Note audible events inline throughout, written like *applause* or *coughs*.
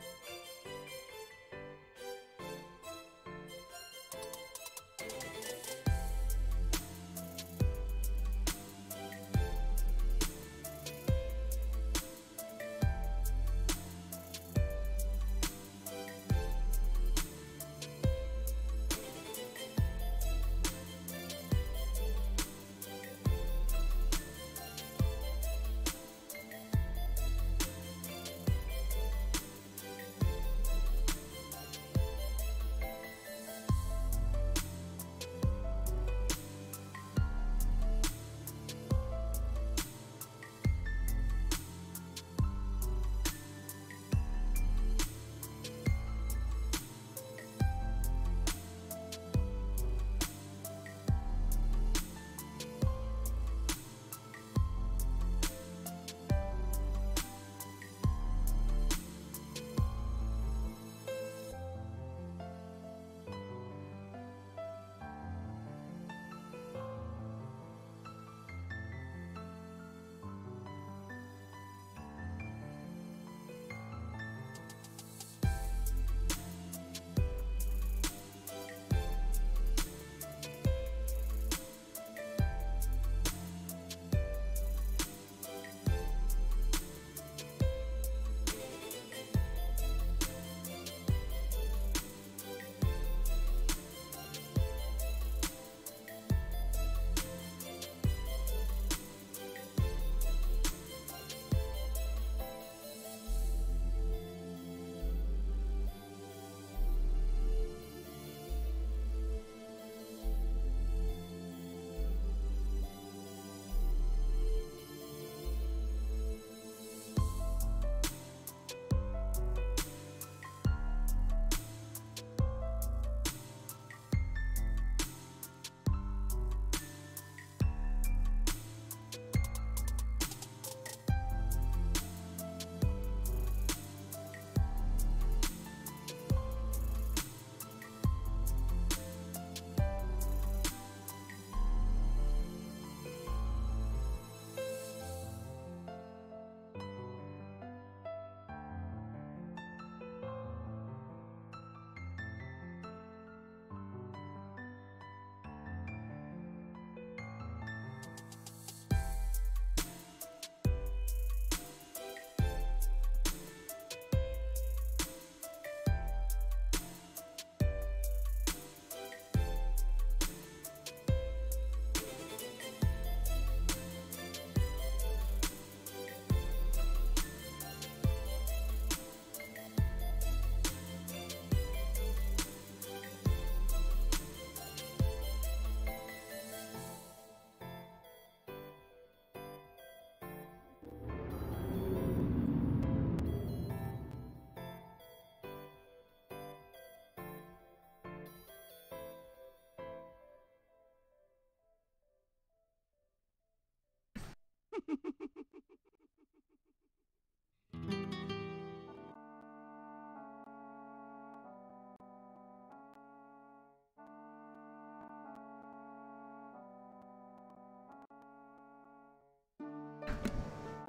Bye.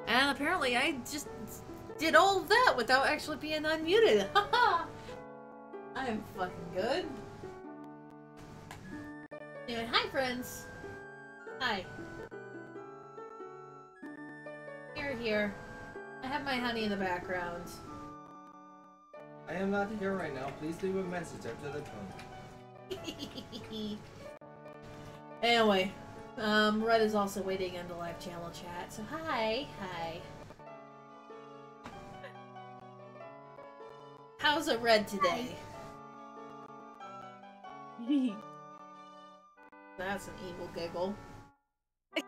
And apparently I just did all that without actually being unmuted. *laughs* I'm fucking good. Honey in the background. I am not here right now. Please leave a message after the tone. *laughs* anyway, um, Red is also waiting in the live channel chat. So hi, hi. How's a Red today? *laughs* That's an evil giggle.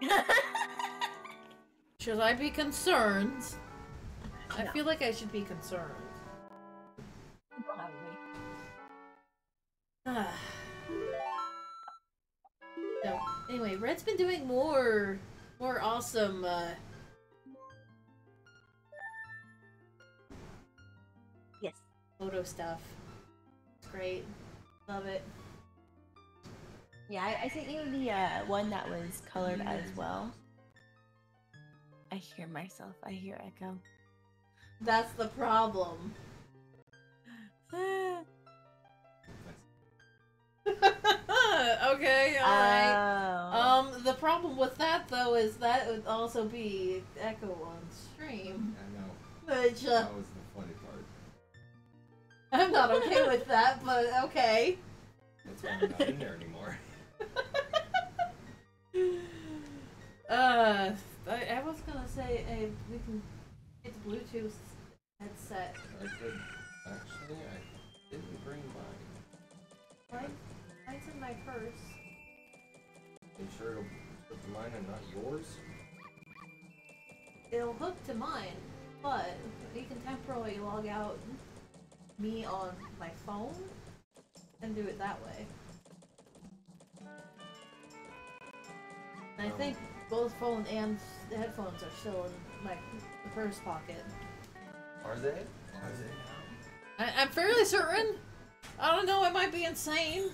*laughs* should I be concerned? I No. feel like I should be concerned. *sighs* So anyway, Red's been doing more more awesome uh yes. photo stuff. It's great. Love it. Yeah, I, I sent you the uh, one that was colored as well. I hear myself. I hear echo. That's the problem. *laughs* okay, alright. Oh. Um, the problem with that though is that would also be echo on stream. I know. Which, uh, That was the funny part. I'm not okay with that, but okay. That's why I'm not in there anymore. *laughs* Uh, I, I was gonna say uh, we can get the Bluetooth headset. I could actually I didn't bring mine. Mine, mine's in my purse. You sure it'll put to mine and not yours? It'll hook to mine, but you can temporarily log out me on my phone and do it that way. And I Um, think both phone and headphones are still in my purse pocket. Are they? Are they? I, I'm fairly certain. I don't know. I might be insane.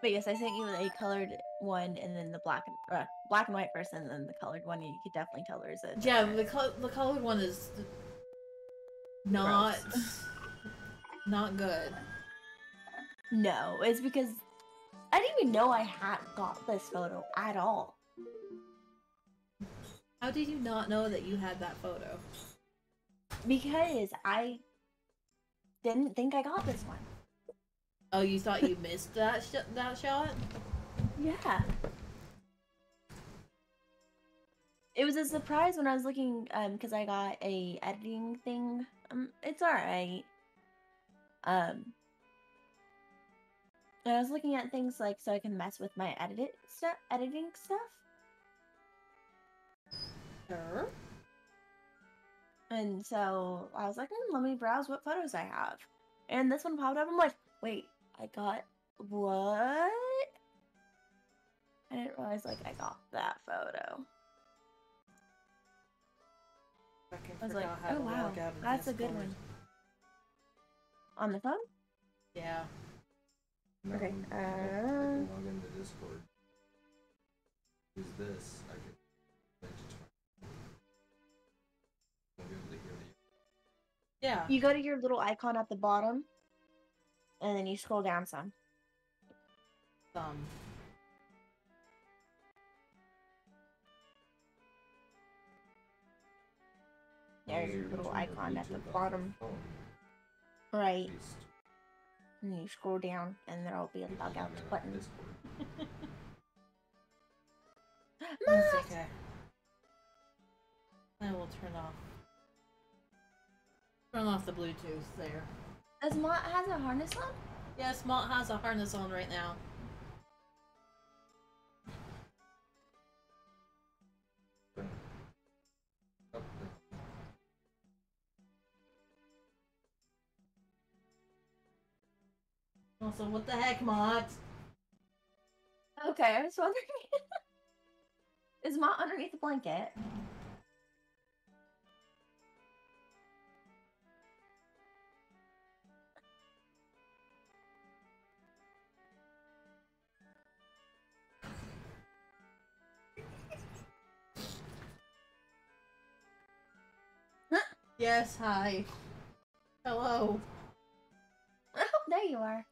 But yes, I sent you a colored one and then the black and uh, black and white first and then the colored one. You could definitely tell there's a Yeah, the col- the colored one is not not good. No, it's because I didn't even know I had got this photo at all. How did you not know that you had that photo? Because I didn't think I got this one. Oh, you thought you *laughs* missed that sh- that shot? Yeah. It was a surprise when I was looking, um, because I got a editing thing. Um, it's alright. Um, and I was looking at things like so I can mess with my edit stuff, editing stuff. Sure. And so I was like, hmm, let me browse what photos I have. And this one popped up. I'm like, wait, I got what? I didn't realize like I got that photo. Fucking I was like, how oh wow, log out of that's a good Discord. one. On the phone? Yeah. No, Okay, I can- I uh, can log into Discord. Use this. I could. Yeah. You go to your little icon at the bottom, and then you scroll down some. Um. There's Those your little icon at the Bluetooth off your bottom right. And you scroll down, and there'll be a You can log out log in on button. Discord. That's okay. I will turn off. Turn off the Bluetooth there. Does Mott has a harness on? Yes, Mont has a harness on right now. Also, what the heck, Mont? Okay, I was wondering. *laughs* Is Mott underneath the blanket? Yes, hi. Hello. Oh, there you are.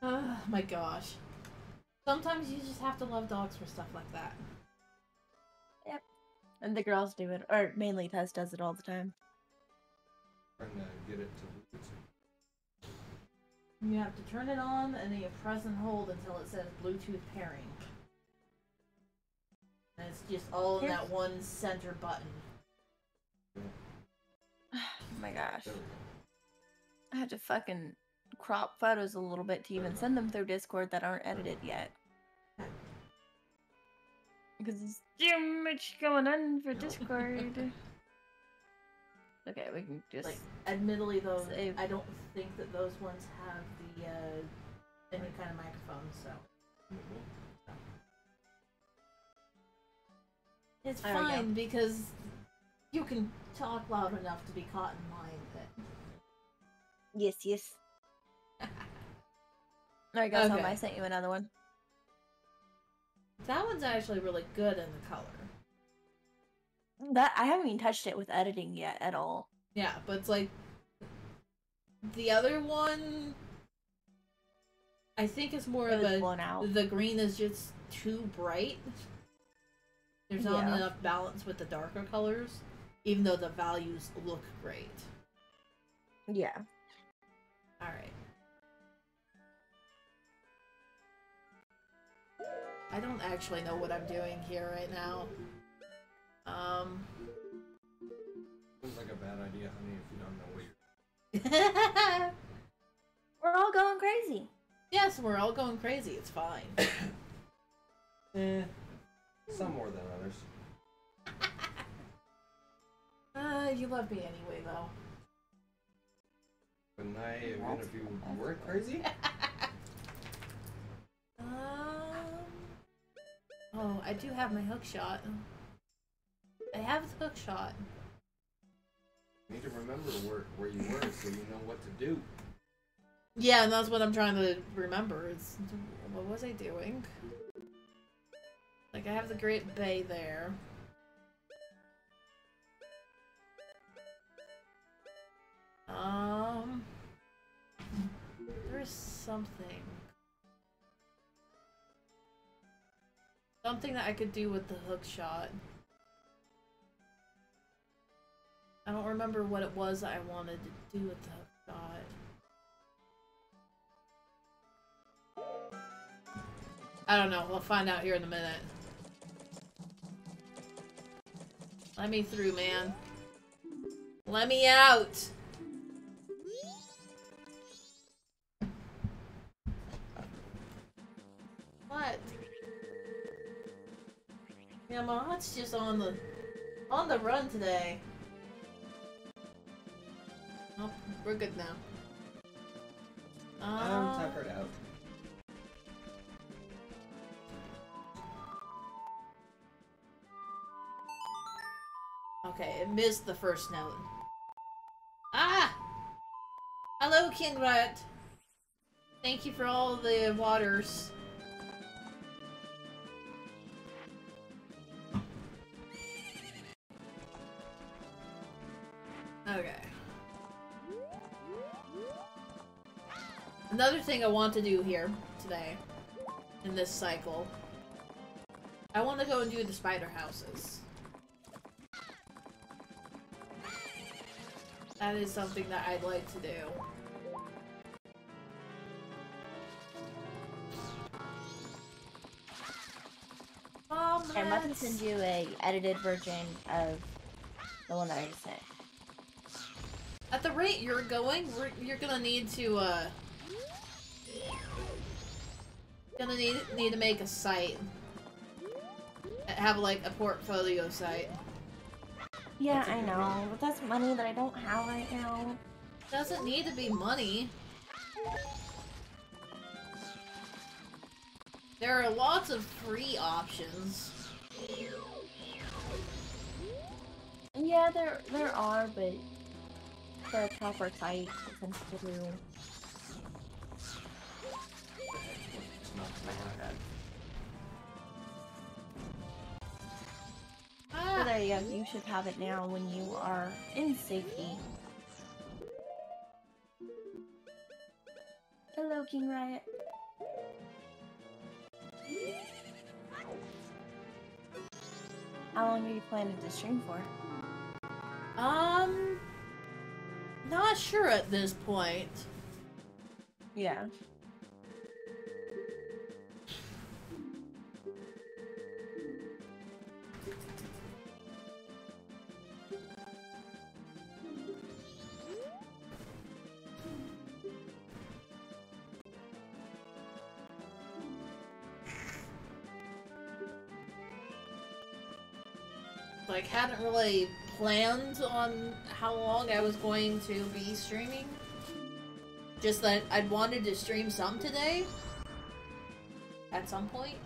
Oh *laughs* my gosh. Sometimes you just have to love dogs for stuff like that. Yep. And the girls do it, or mainly Tess does it all the time. Trying to get it to Bluetooth. You have to turn it on and then you press and hold until it says Bluetooth pairing. And it's just all in that one center button. *sighs* Oh my gosh. There we go. I have to fucking crop photos a little bit to even send them through Discord that aren't edited yet. Because there's too much going on for Discord. *laughs* okay, we can just. Like, admittedly though, Save. I don't think that those ones have the uh, any kind of microphone, so it's There fine because you can talk loud enough to be caught in line. That Yes, yes. There you go, Tom. Okay. I sent you another one. that one's actually really good in the color. That I haven't even touched it with editing yet at all. Yeah, but it's like the other one. I think it's more It of a blown out. the green is just too bright. There's not Yeah. enough balance with the darker colors, even though the values look great. Yeah. All right. I don't actually know what I'm doing here right now. Um. Seems like a bad idea, honey, if you don't know what you're. *laughs* We're all going crazy. yes, we're all going crazy. It's fine. *coughs* Eh. Some more than others. *laughs* Uh, you love me anyway, though. Wouldn't I, even if you weren't crazy? *laughs* Um. Oh, I do have my hook shot. I have the hook shot. You need to remember where, where you were so you know what to do. Yeah, and that's what I'm trying to remember. What was I doing? Like I have the Great Bay there. Um, there's something. Something that I could do with the hook shot. I don't remember what it was I wanted to do with the hook shot. I don't know. We'll find out here in a minute. Let me through, man. Let me out! What? Yeah, my heart's just on the on the run today. Oh, we're good now. I'm Um, tuckered out. Okay, it missed the first note. Ah! Hello, Kinrat. Thank you for all the waters. Okay. Another thing I want to do here today, in this cycle, I want to go and do the spider houses. That is something that I'd like to do. Mom, I'm about to send you a edited version of the one that I just sent. At the rate you're going, we're, you're gonna need to, uh... Gonna need, need to make a site. Have, like, a portfolio site. Yeah, That's a I good know, one. but that's money that I don't have right now. Doesn't need to be money. There are lots of free options. Yeah, there there are, but the proper site tends to do. It's not bad. But there you. You should have it now when you are in safety. Hello, King Riot. How long are you planning to stream for? um, not sure at this point. Yeah. Really planned on how long I was going to be streaming. Just that I'd wanted to stream some today. At some point.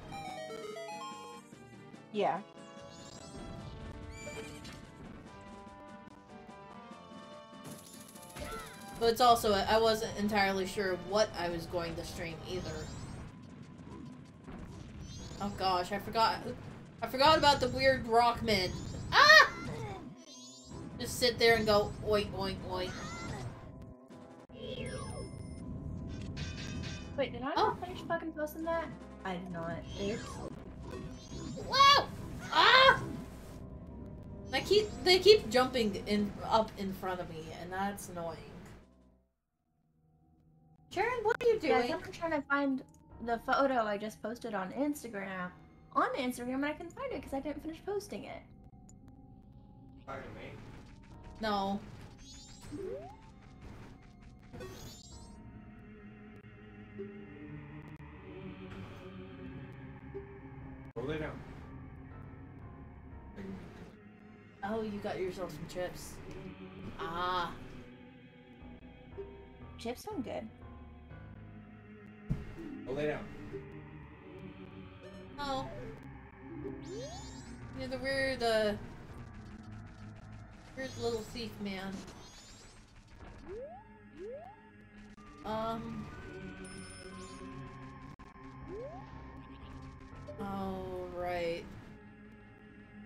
Yeah. But it's also, I wasn't entirely sure what I was going to stream either. Oh gosh, I forgot. I forgot about the weird rockmen. Just sit there and go oink oink oink. Wait, did I Oh. not finish fucking posting that? I did not. Oops. Wow! Ah! They keep they keep jumping in up in front of me, and that's annoying. Sharon, what are you Yeah, I'm trying to find the photo I just posted on Instagram. On Instagram, and I couldn't find it because I didn't finish posting it. Talking to me. No. Roll it down. Oh, you got yourself some chips. Ah. Chips sound good. Roll it down. Oh. You're the weird, uh... Weird little thief man. Um... Oh, right.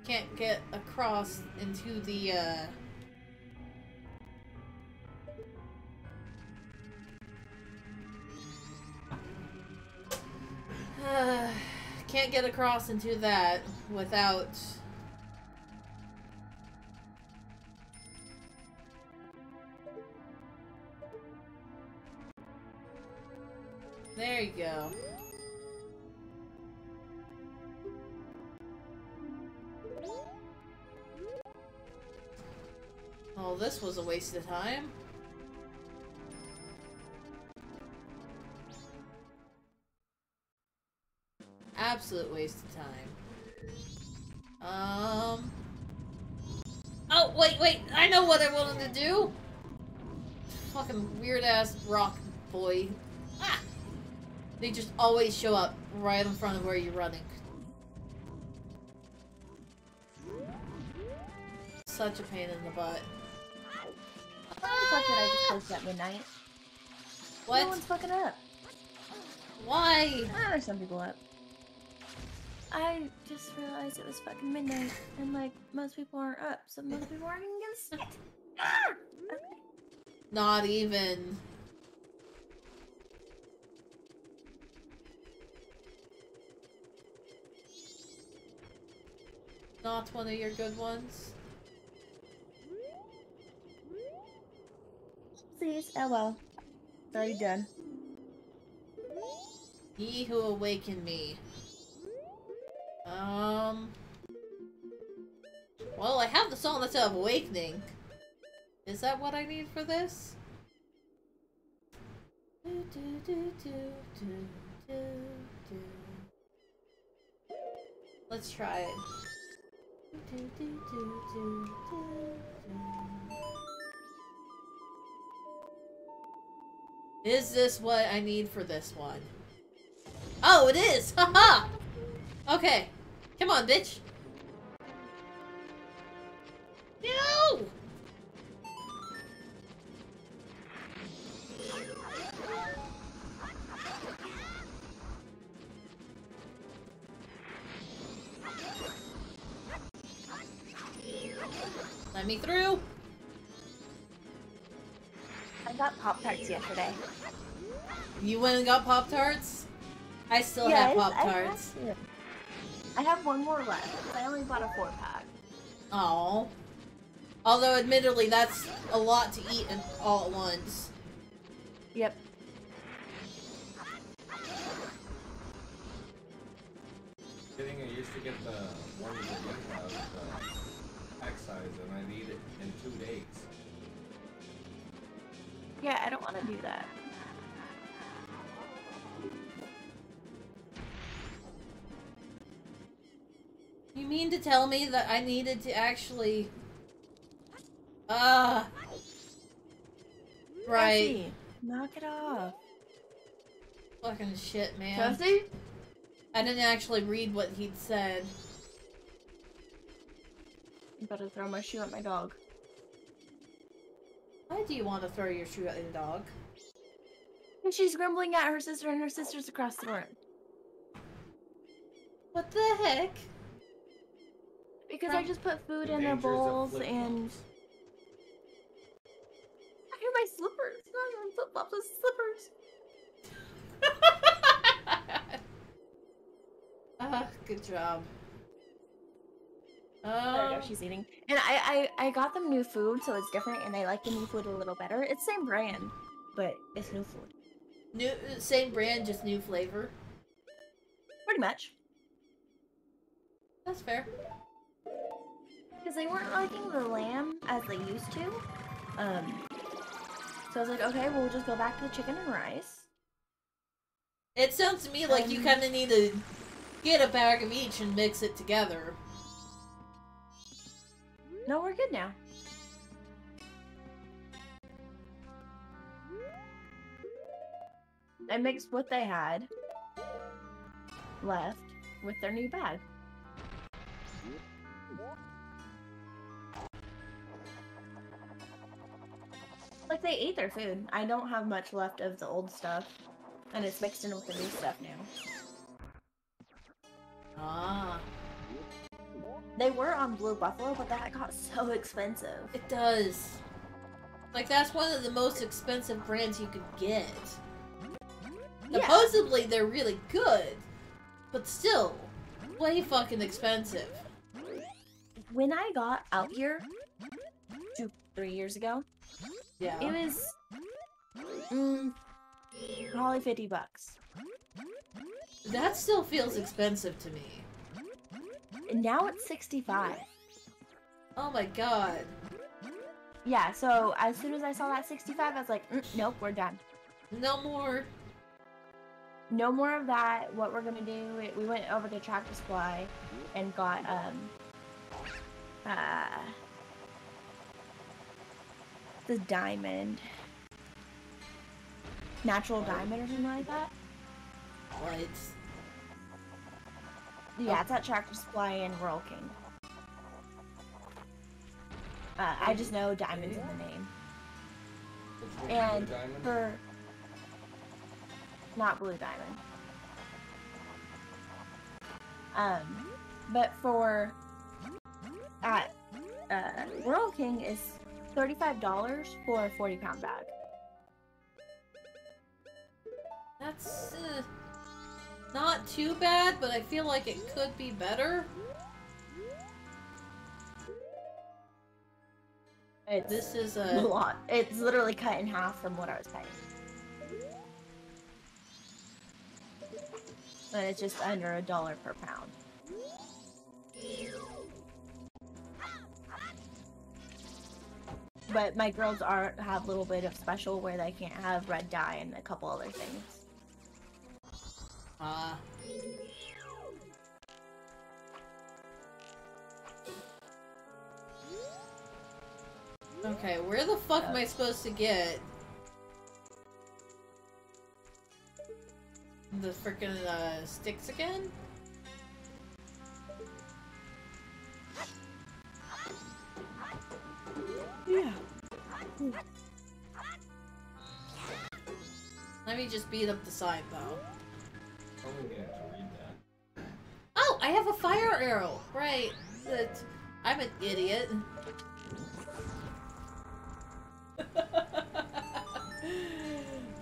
Can't get across into the, uh... *sighs* *sighs* Can't get across into that without There you go. Oh, this was a waste of time. Absolute waste of time. Um. Oh, wait, wait! I know what I wanted to do! Fucking weird ass rock boy. Ah! They just always show up right in front of where you're running. Such a pain in the butt. What the fuck did I just post at midnight? What? No one's fucking up. Why? Ah, there's some people up. I just realized it was fucking midnight, and like most people aren't up, so most people aren't even gonna see it. Ah! Okay. Not even. Not one of your good ones. Please, oh well. Already done. Ye who awakened me. Um. Well, I have the Sonata of Awakening. Is that what I need for this? Do, do, do. Let's try it. Is this what I need for this one? Oh, it is! *laughs* Haha! okay. Come on, bitch. No! Let me through. I got Pop Tarts yesterday. You went and got Pop Tarts? I still Yes, have Pop Tarts. to. I have one more left. I only bought a four pack. Oh. Although, admittedly, that's a lot to eat in, all at once. Yep. Kidding, I used to get the one with the uh, the pack size, and I'd eat it in two days. Yeah, I don't want to do that. You mean to tell me that I needed to actually... Ah. right. Jesse, knock it off. Fucking shit, man. Jesse? I didn't actually read what he'd said. I'm about to throw my shoe at my dog. Why do you want to throw your shoe at the dog? And she's grumbling at her sister, and her sister's across the room. What the heck? Because I just put food The in their bowls and. I hear my slippers. Not even flip flops, it's slippers. *laughs* ah, good job. There Um, go, she's eating. And I, I, I got them new food, so it's different, and they like the new food a little better. It's same brand, but it's new food. new, same brand, just new flavor. Pretty much. That's fair. Because they weren't liking the lamb as they used to. Um, so I was like, okay, well, just go back to the chicken and rice. It sounds to me like you Um, kind of need to get a bag of each and mix it together. No, we're good now. I mixed what they had left with their new bag. Like they ate their food. I don't have much left of the old stuff, and it's mixed in with the new stuff now. Ah, They were on Blue Buffalo, but that got *laughs* so expensive. it does. Like that's one of the most expensive brands you could get. Yeah. Supposedly they're really good, but still, way fucking expensive. When I got out here two, three years ago, Yeah. it was mm, probably 50 bucks. That still feels expensive to me. And now it's 65. Oh my god. Yeah, so as soon as I saw that 65, I was like, mm, nope, we're done. No more. No more of that. What we're gonna do, we- we went over to Tractor Supply and got, um, uh, the diamond. Natural diamond or something like that. What? Yeah, it's at Tractor Supply and Rural King. Uh, I just know diamonds in the name. Which And Blue for not blue diamond. Um, but for at uh, Rural King is thirty-five dollars for a forty-pound bag. That's uh, not too bad, but I feel like it could be better. It's This is a a lot. It's literally cut in half from what I was paying. And it's just under a dollar per pound. But my girls are have a little bit of special where they can't have red dye and a couple other things. Uh, Okay, where the fuck am I supposed to get the freaking uh, sticks again? Yeah. Let me just beat up the sign though. Someone get to read that. Oh, I have a fire arrow. Right. I'm an idiot. *laughs*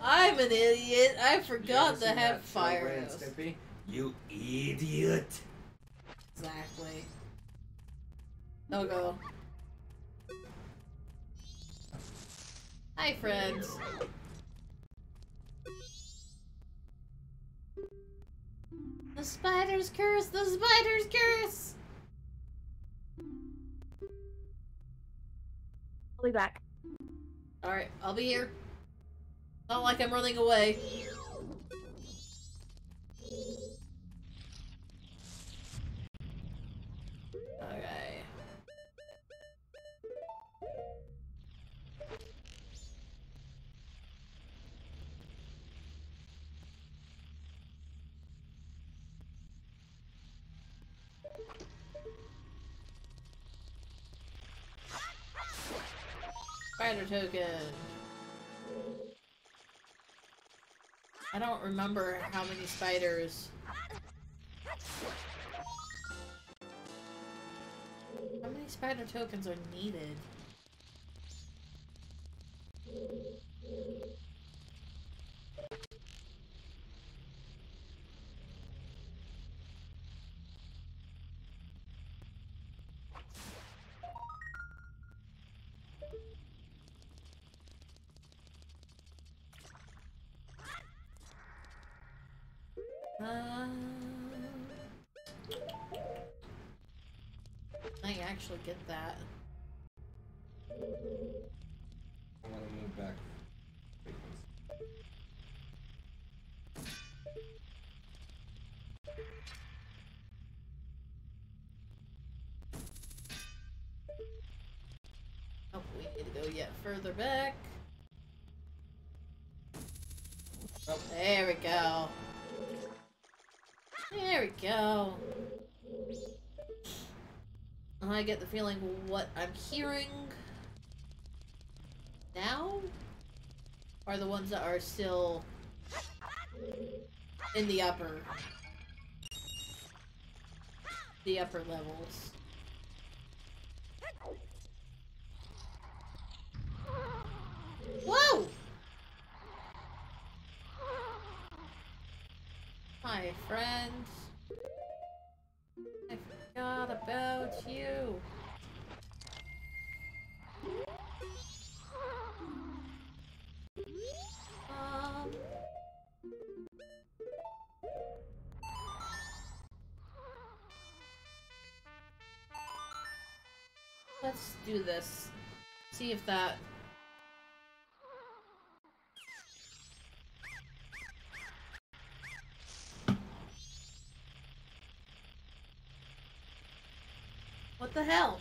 I'm an idiot. I forgot to have fire arrows. You idiot! Exactly. No go. Hi, friends. The spider's curse! The spider's curse! I'll be back. Alright, I'll be here. Not like I'm running away. Okay. Spider token. I don't remember how many spiders. How many spider tokens are needed? Get that. I want to move back. Oh, we need to go yet further back. Oh. There we go. There we go. I get the feeling what I'm hearing now are the ones that are still in the upper the upper levels. Let's do this. See if that What the hell?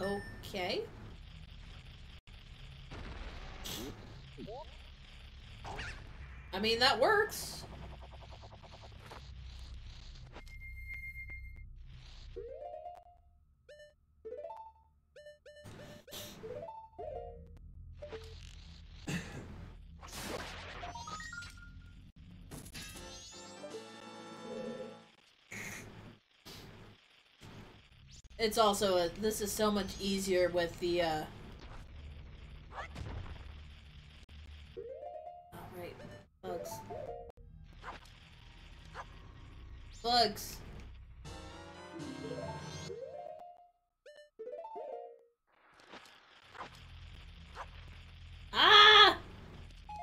Okay. I mean, that works. It's also a, this is so much easier with the uh Oh right, bugs. Bugs. Ah!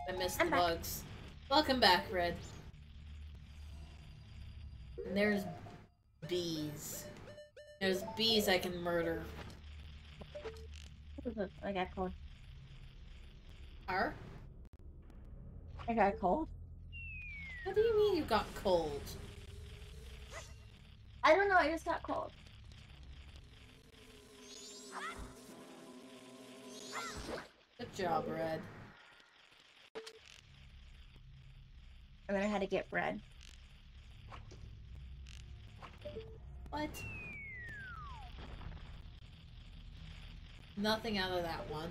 I missed I'm the back. bugs. Welcome back, Red. And there's. There's bees I can murder. I got cold. Are? I got cold. What do you mean you got cold? I don't know. I just got cold. Good job, Red. And then I had to get bread. What? Nothing out of that one.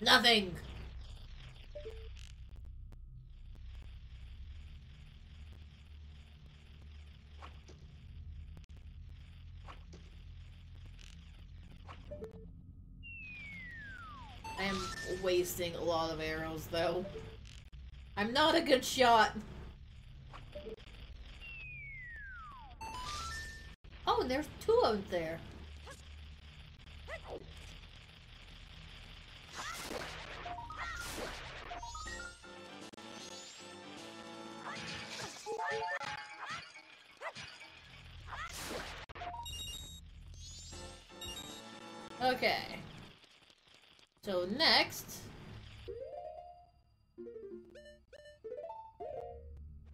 Nothing! I am wasting a lot of arrows, though. I'm not a good shot. There's two of them there. Okay. So next...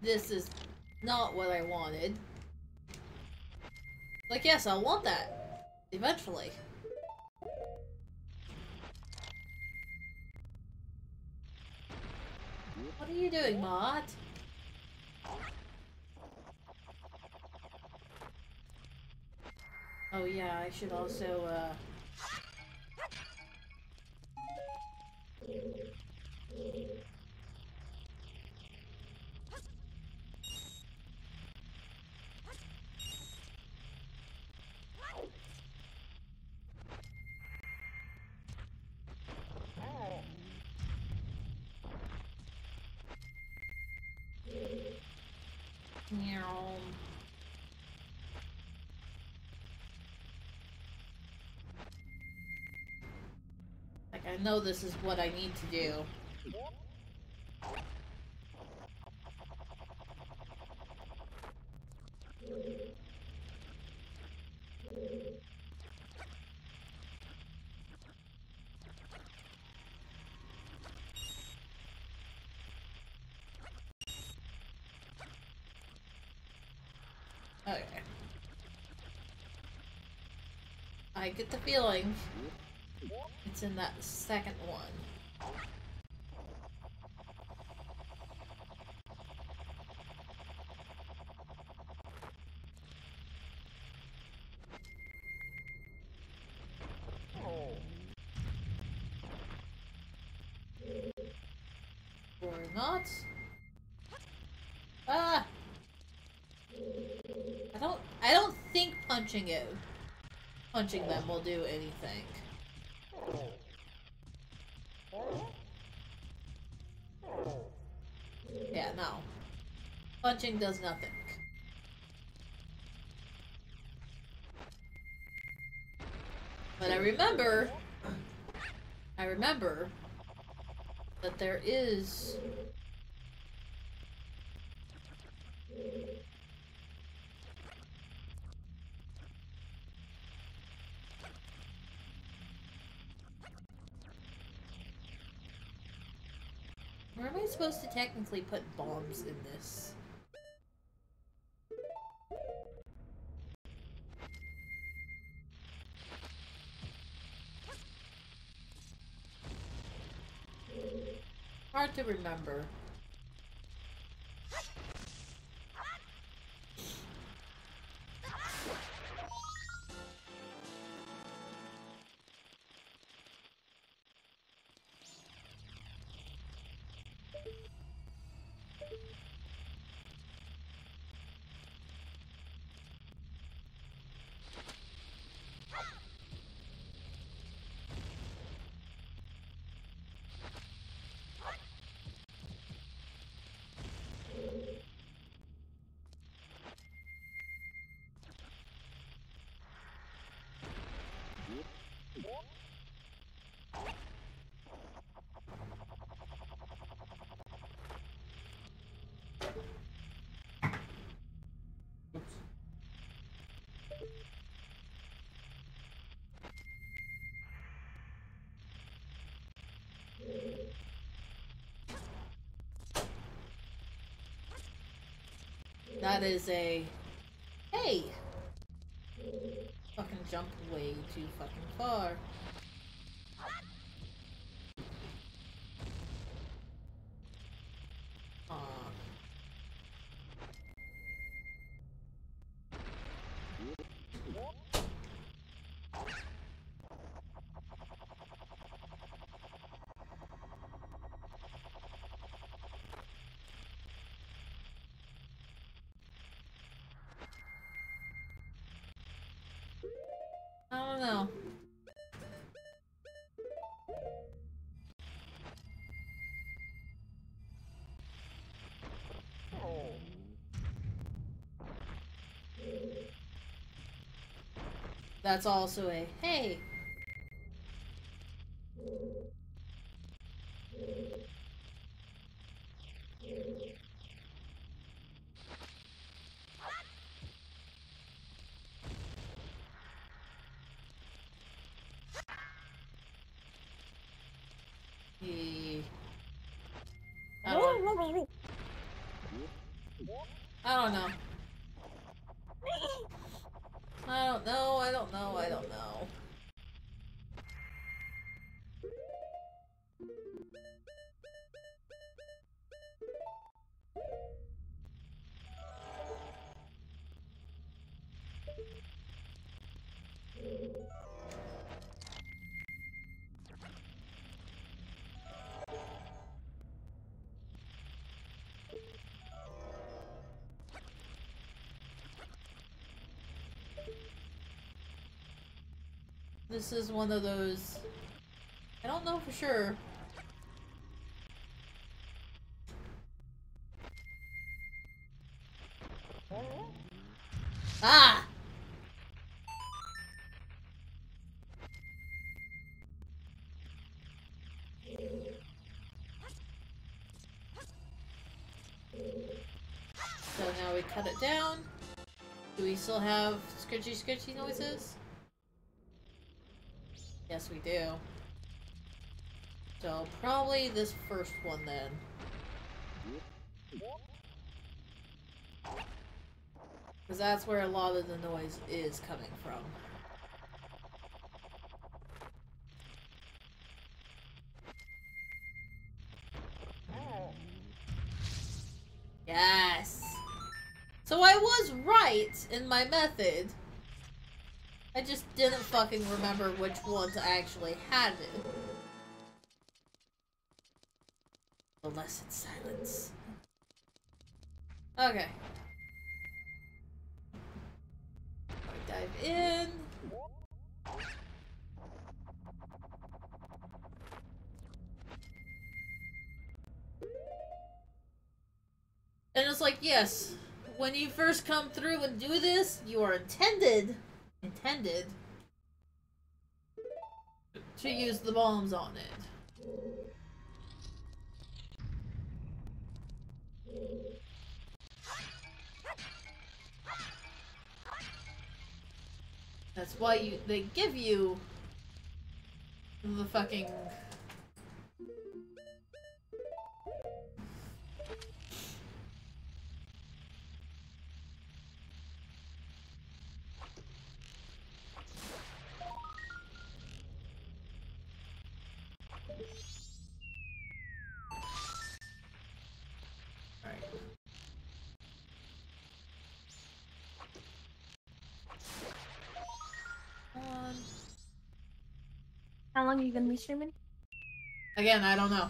This is not what I wanted. Like, yes, I'll want that. Eventually. What are you doing, Mott? Oh yeah, I should also, uh... Meow. Like, I know this is what I need to do. Okay. I get the feeling it's in that second one. Not. Ah! I don't I don't think punching it punching them will do anything. Yeah, no. Punching does nothing. But I remember I remember that there is Where am I supposed to technically put bombs in this? To remember. That is a... Hey! Fucking jump way too fucking far. That's also a hey. He- This is one of those. I don't know for sure. Ah! So now we cut it down. Do we still have scritchy scritchy noises? Yes, we do. So, probably this first one then. Because that's where a lot of the noise is coming from. Yes! So I was right in my method. I just didn't fucking remember which ones I actually had it. Blessed silence. Okay. Dive in. And it's like, yes, when you first come through and do this, you are intended intended to use the bombs on it. That's why you they give you the fucking How long are you gonna be streaming? Again, I don't know.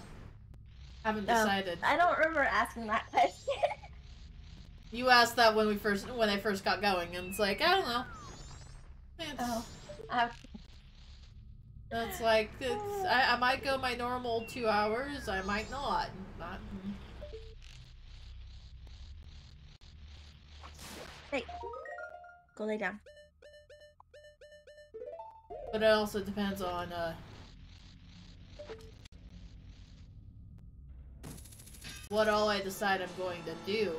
Haven't Oh. decided. I don't remember asking that *laughs* question. You asked that when we first when I first got going, and it's like I don't know. It's, oh, I It's like *sighs* it's, I, I might go my normal two hours. I might not. Not. Hey, go lay down. But it also depends on uh. What all I decide I'm going to do.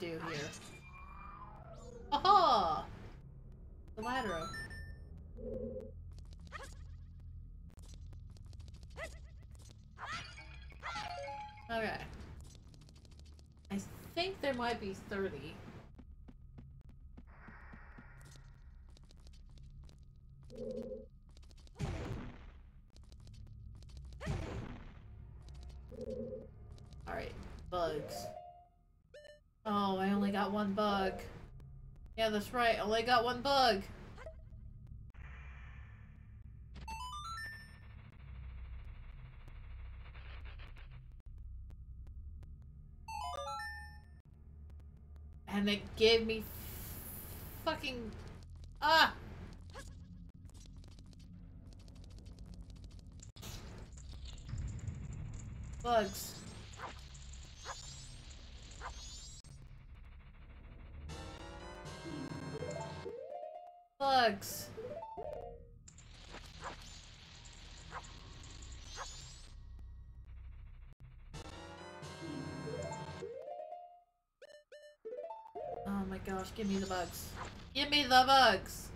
Do here. Aha! The ladder. Okay. I think there might be 30. Bugs. Oh, I only got one bug. Yeah, that's right. I only got one bug. And it gave me fucking ah bugs. Bugs. Oh my gosh, give me the bugs. Give me the bugs!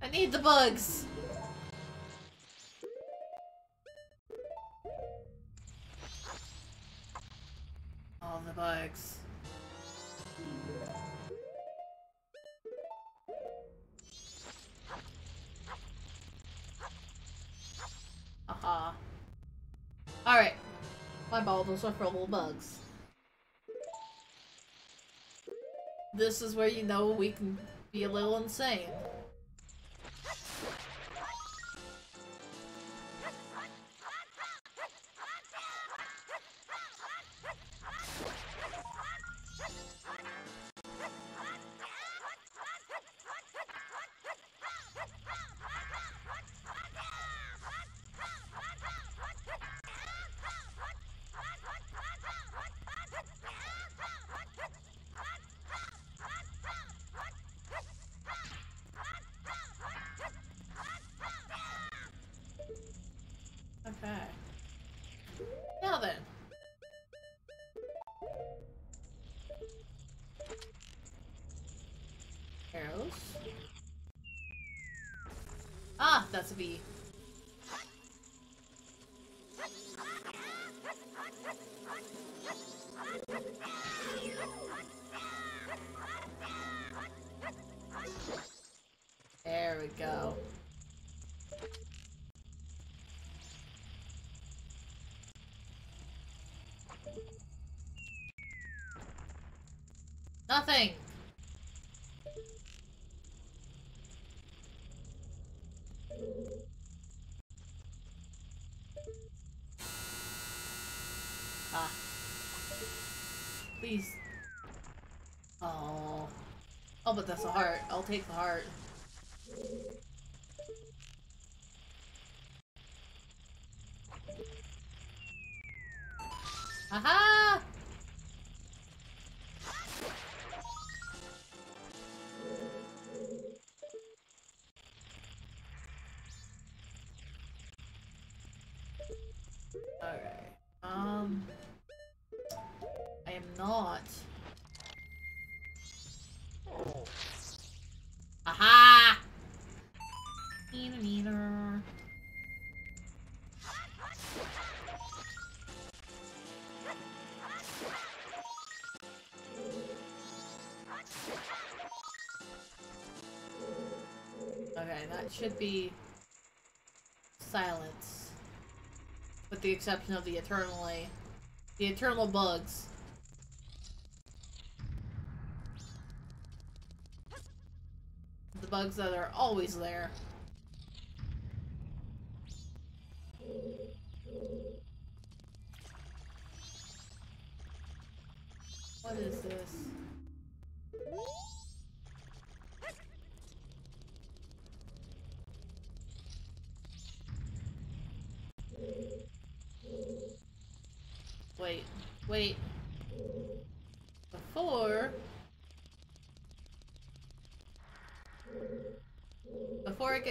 I need the bugs! Of bugs. This is where you know we can be a little insane. Nothing. Ah. Please. Oh. Oh, but that's a heart. I'll take the heart. That should be silence. With the exception of the eternally eh, the eternal bugs. The bugs that are always there.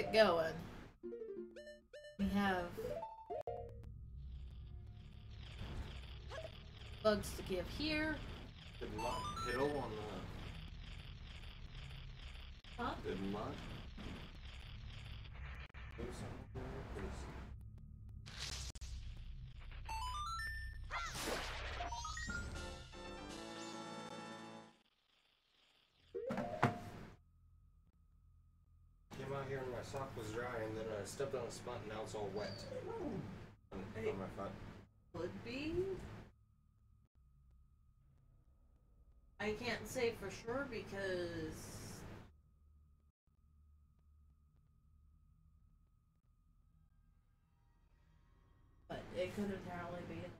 Get going, we have bugs to give here. Out here and my sock was dry, and then I stepped on a spot, and now it's all wet on, Hey. on my foot. Would be. I can't say for sure because but it could entirely be an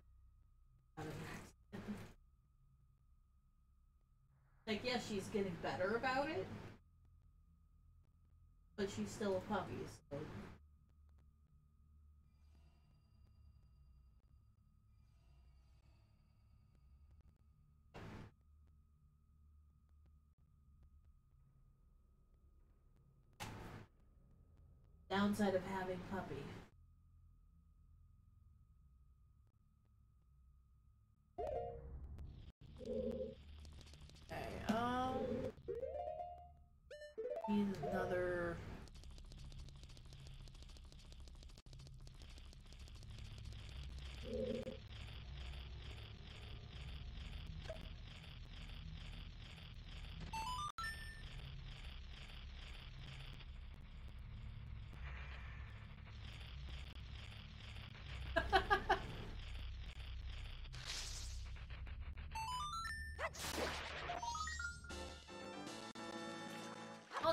accident. Like, yes, she's getting better about it, she's still a puppy, so. Downside of having puppy.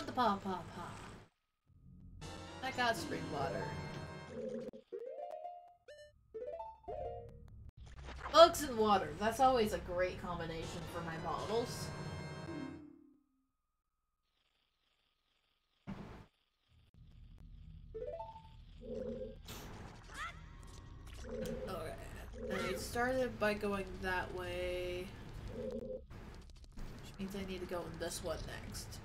The paw paw paw. I got spring water. Bugs and water. That's always a great combination for my bottles. Alright. I started by going that way. Which means I need to go in this one next.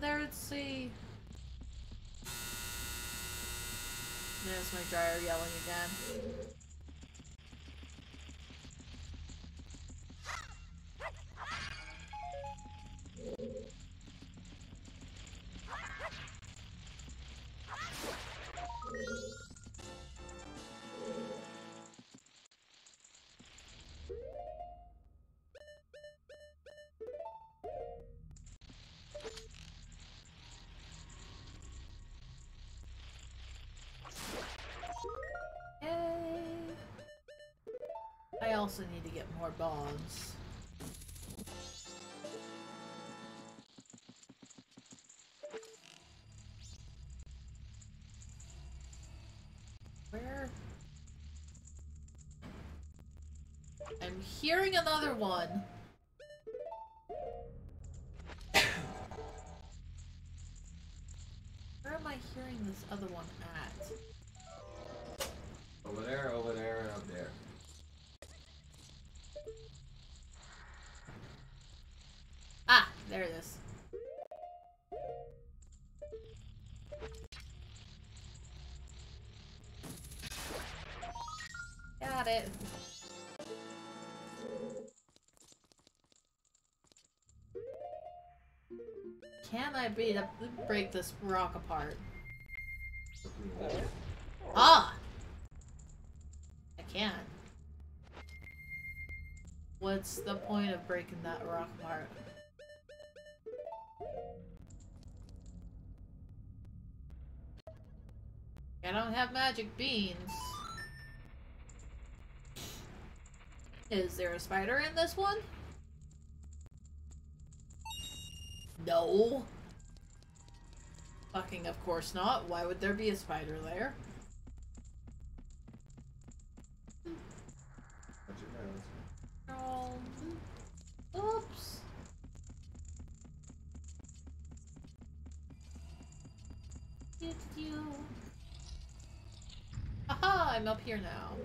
And there's the... There's my dryer yelling again. Also need to get more bombs. Where? I'm hearing another one. Can I beat up, break this rock apart? Ah! I can't. What's the point of breaking that rock apart? I don't have magic beans. Is there a spider in this one? No. Fucking of course not. Why would there be a spider there? Watch your nose. Oops. You? Aha! I'm up here now.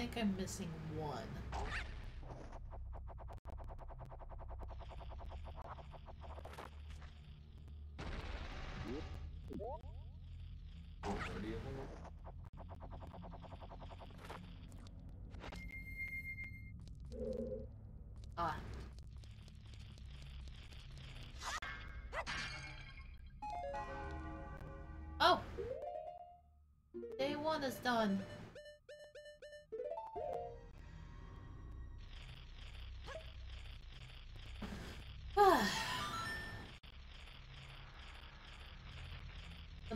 Think I'm missing one. 30 of? Ah. Oh! Day one is done.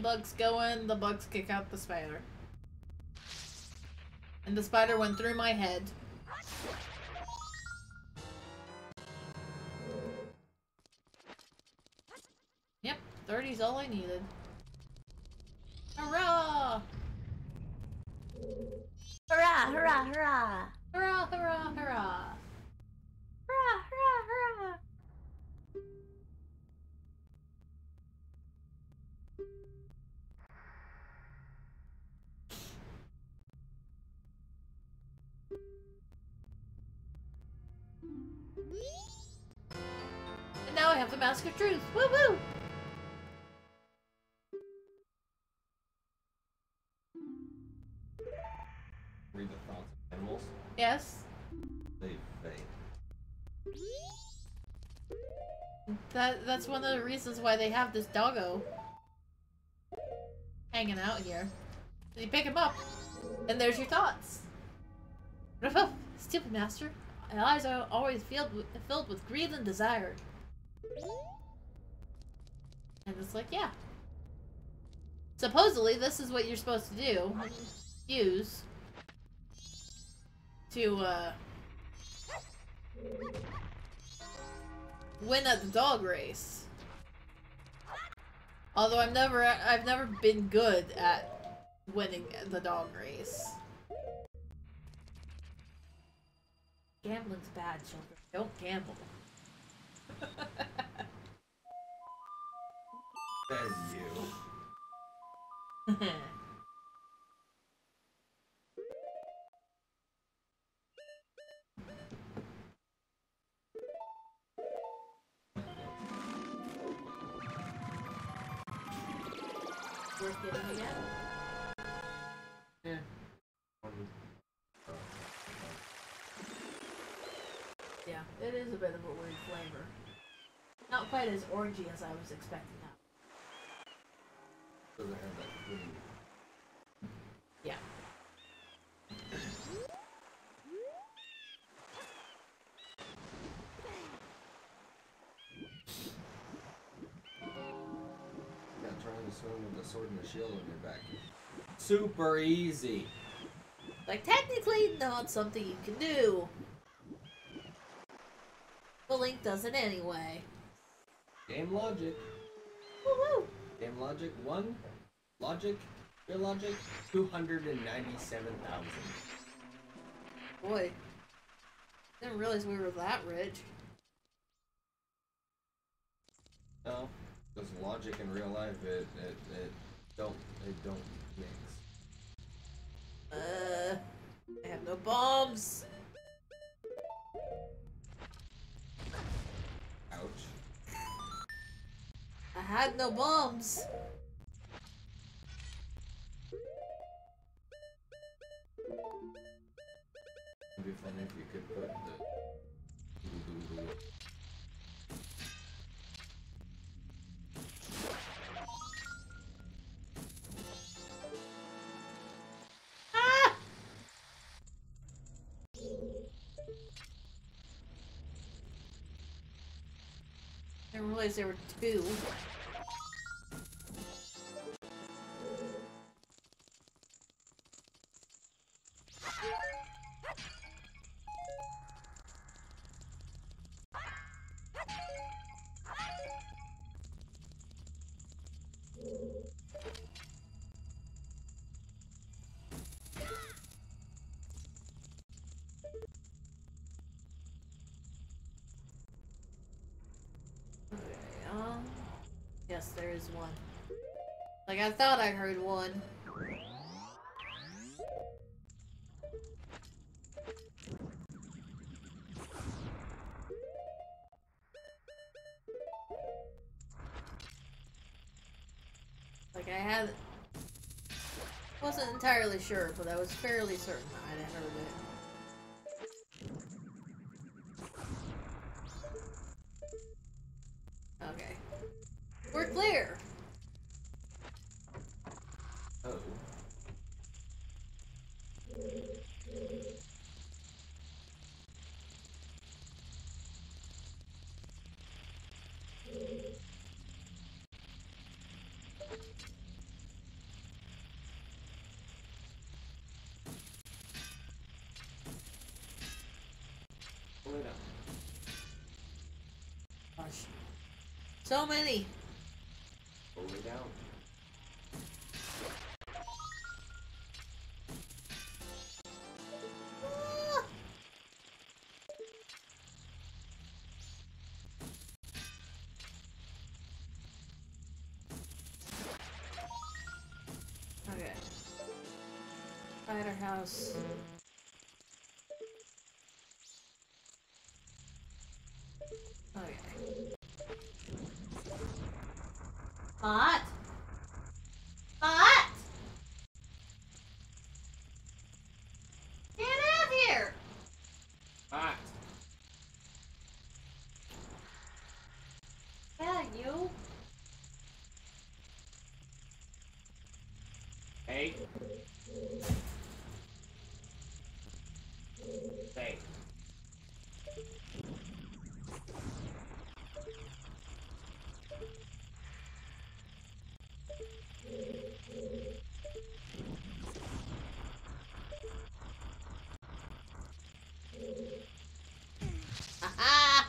Bugs go in, the bugs kick out the spider. And the spider went through my head. Yep, 30's all I needed. That's one of the reasons why they have this doggo hanging out here. You pick him up, and there's your thoughts. *laughs* Stupid master. My eyes are always filled with, filled with greed and desire. And it's like, yeah. Supposedly, this is what you're supposed to do. Use. To, uh... Win at the dog race. Although I've never, I've never been good at winning the dog race. Gambling's bad, children. Don't gamble. Says you. *laughs* Worth getting? Yeah. Yeah, it is a bit of a weird flavor. Not quite as orangey as I was expecting that. Super easy. Like, technically, not something you can do. But Link does it anyway. Game logic. Woohoo! Game logic one. Logic. Your logic. Two hundred and ninety-seven thousand. Boy. Didn't realize we were that rich. No, because logic in real life, it it, it don't it don't. Uh, I have no bombs. Ouch. I had no bombs. It'd be funny if you could put the. Realize there were two. Yes, there is one. Like, I thought I heard one. Like, I had... wasn't entirely sure, but I was fairly certain I had heard it. Okay. We're clear! Oh. Pull it up. Gosh. So many! It down. Ah! Okay. Spider house. Okay. Hot. Hot. Get out here. Hot. Yeah, you. Hey. Hey. Aha!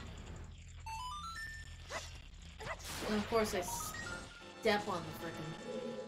And of course I step on the frickin'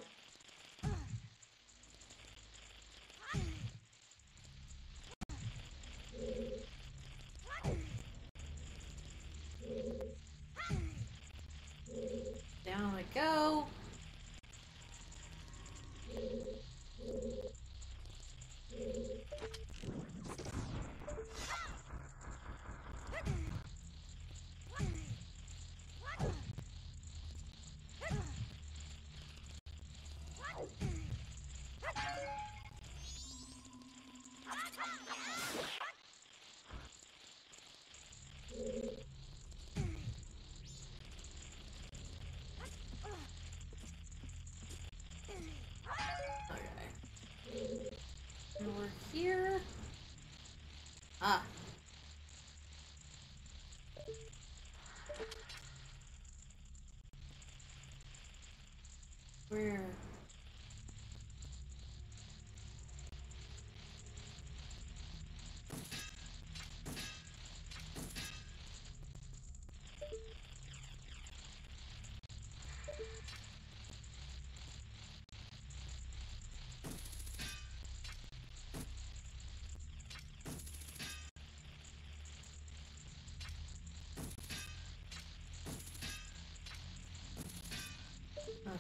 Where?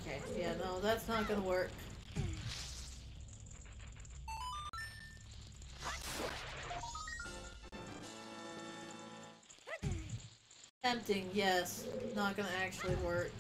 Okay, yeah, no, that's not gonna work. Tempting, yes. Not gonna actually work.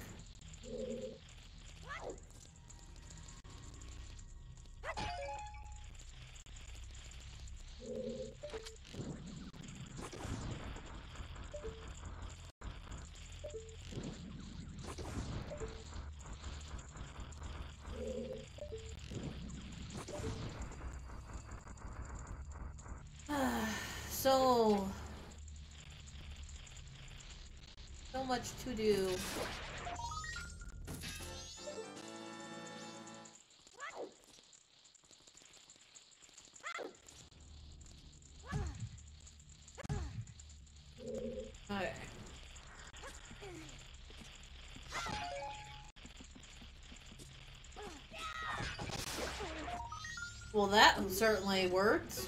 so so much to do. Okay. Well, that certainly worked.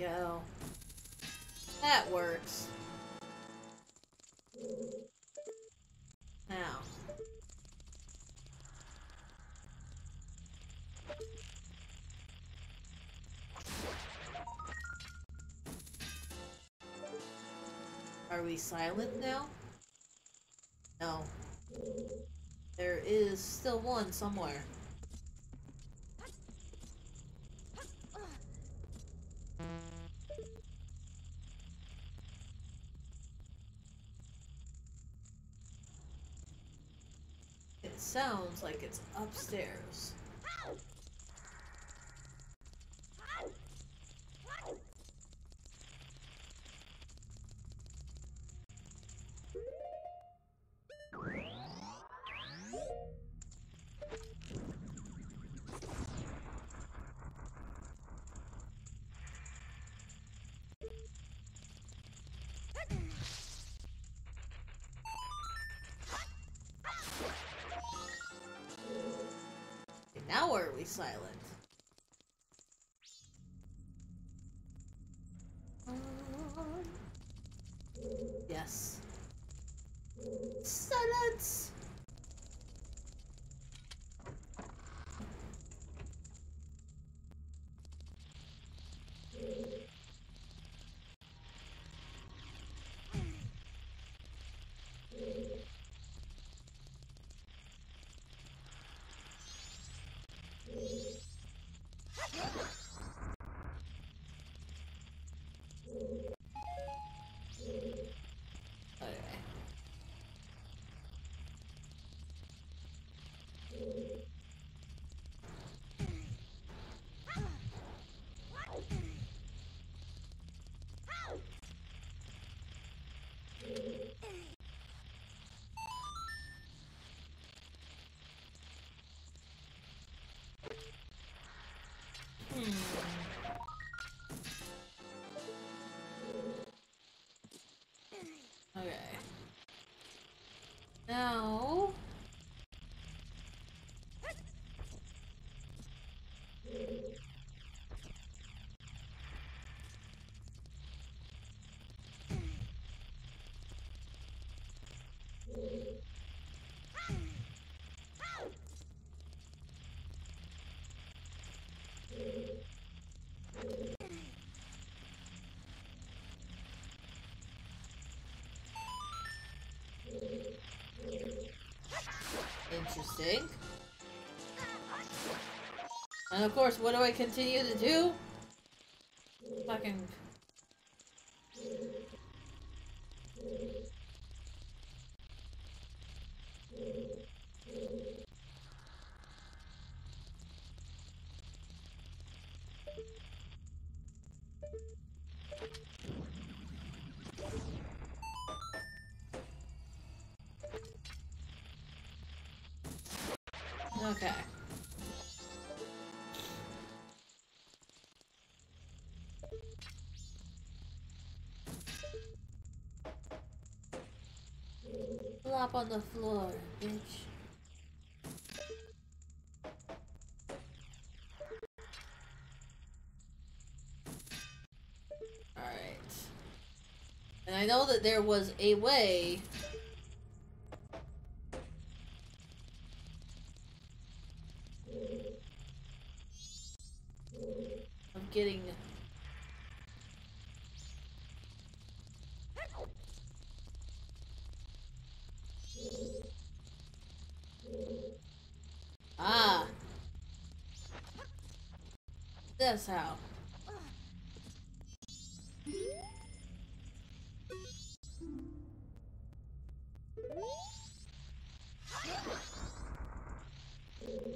Go. That works. Now. Are we silent now? No. There is still one somewhere. It sounds like it's upstairs. Now are we silent? Interesting. And of course, what do I continue to do? Flop on the floor, bitch. Alright. And I know that there was a way of getting Ah. That's how.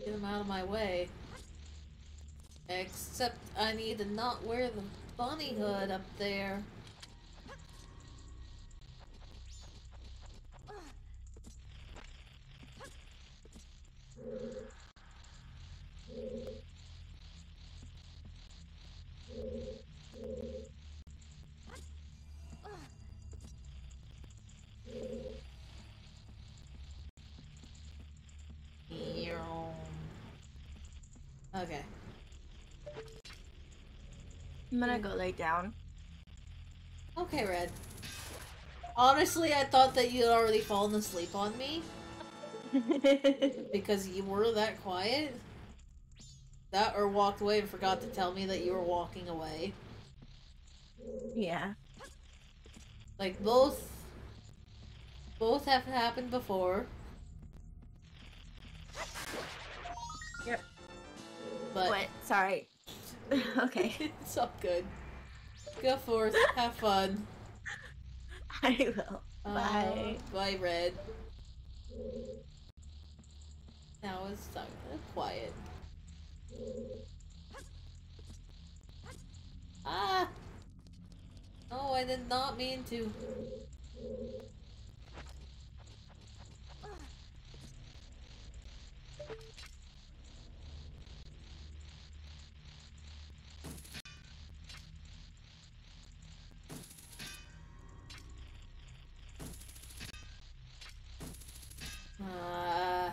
Get him out of my way. Except I need to not wear the bunny hood up there. Okay. I'm gonna mm. go lay down. Okay, Red. Honestly, I thought that you'd already fallen asleep on me *laughs* because you were that quiet. That or walked away and forgot to tell me that you were walking away. yeah. Like both both have happened before. Yep. But What? Sorry. *laughs* okay. *laughs* it's all good. Go forth, have fun. *laughs* I will. Uh, Bye. bye, Red. Now it's uh, quiet. Ah! Oh, I did not mean to. Ah.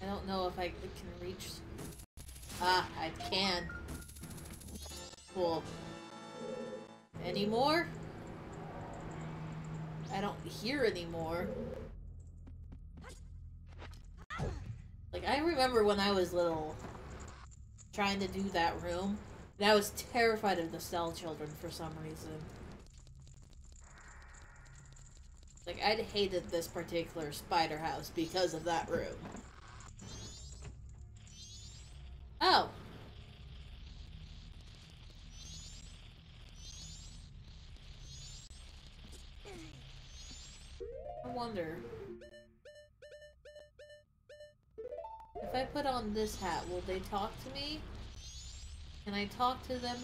I don't know if I can reach. Ah, I can. Cool. Any more? I don't hear anymore. Like, I remember when I was little, trying to do that room, and I was terrified of the cell children for some reason. Like, I'd hated this particular spider house because of that room. Oh. I wonder. If I put on this hat, will they talk to me? Can I talk to them?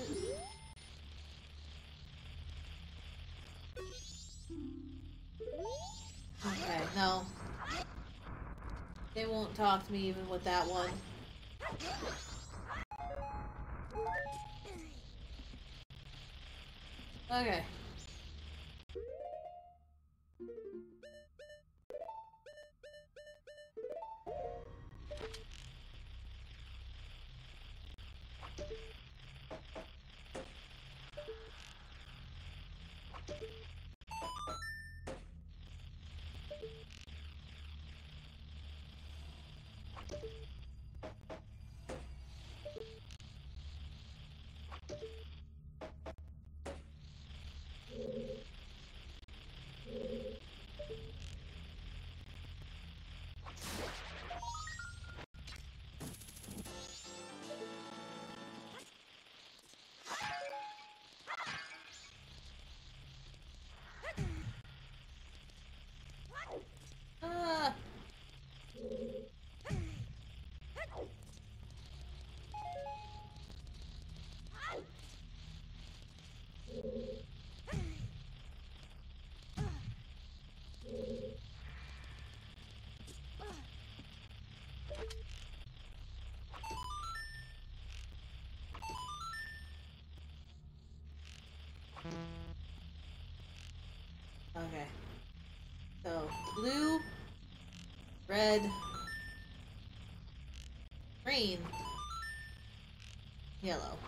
Okay, no. They won't talk to me even with that one. Okay. Ah. Okay. So, blue, red, green, yellow.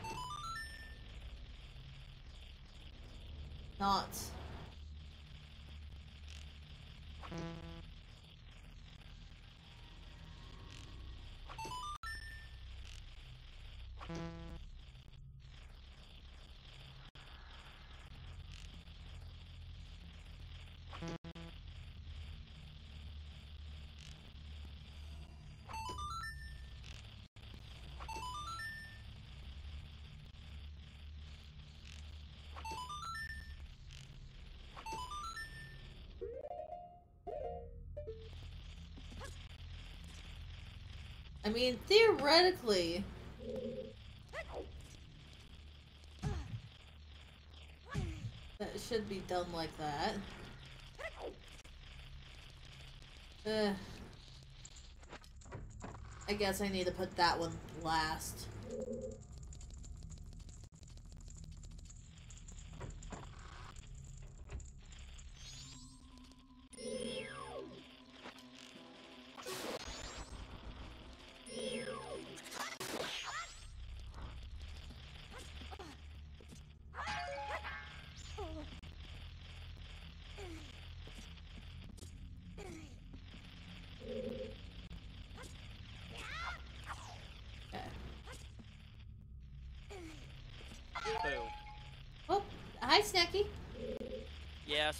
I mean, theoretically. That should be done like that. Ugh. I guess I need to put that one last.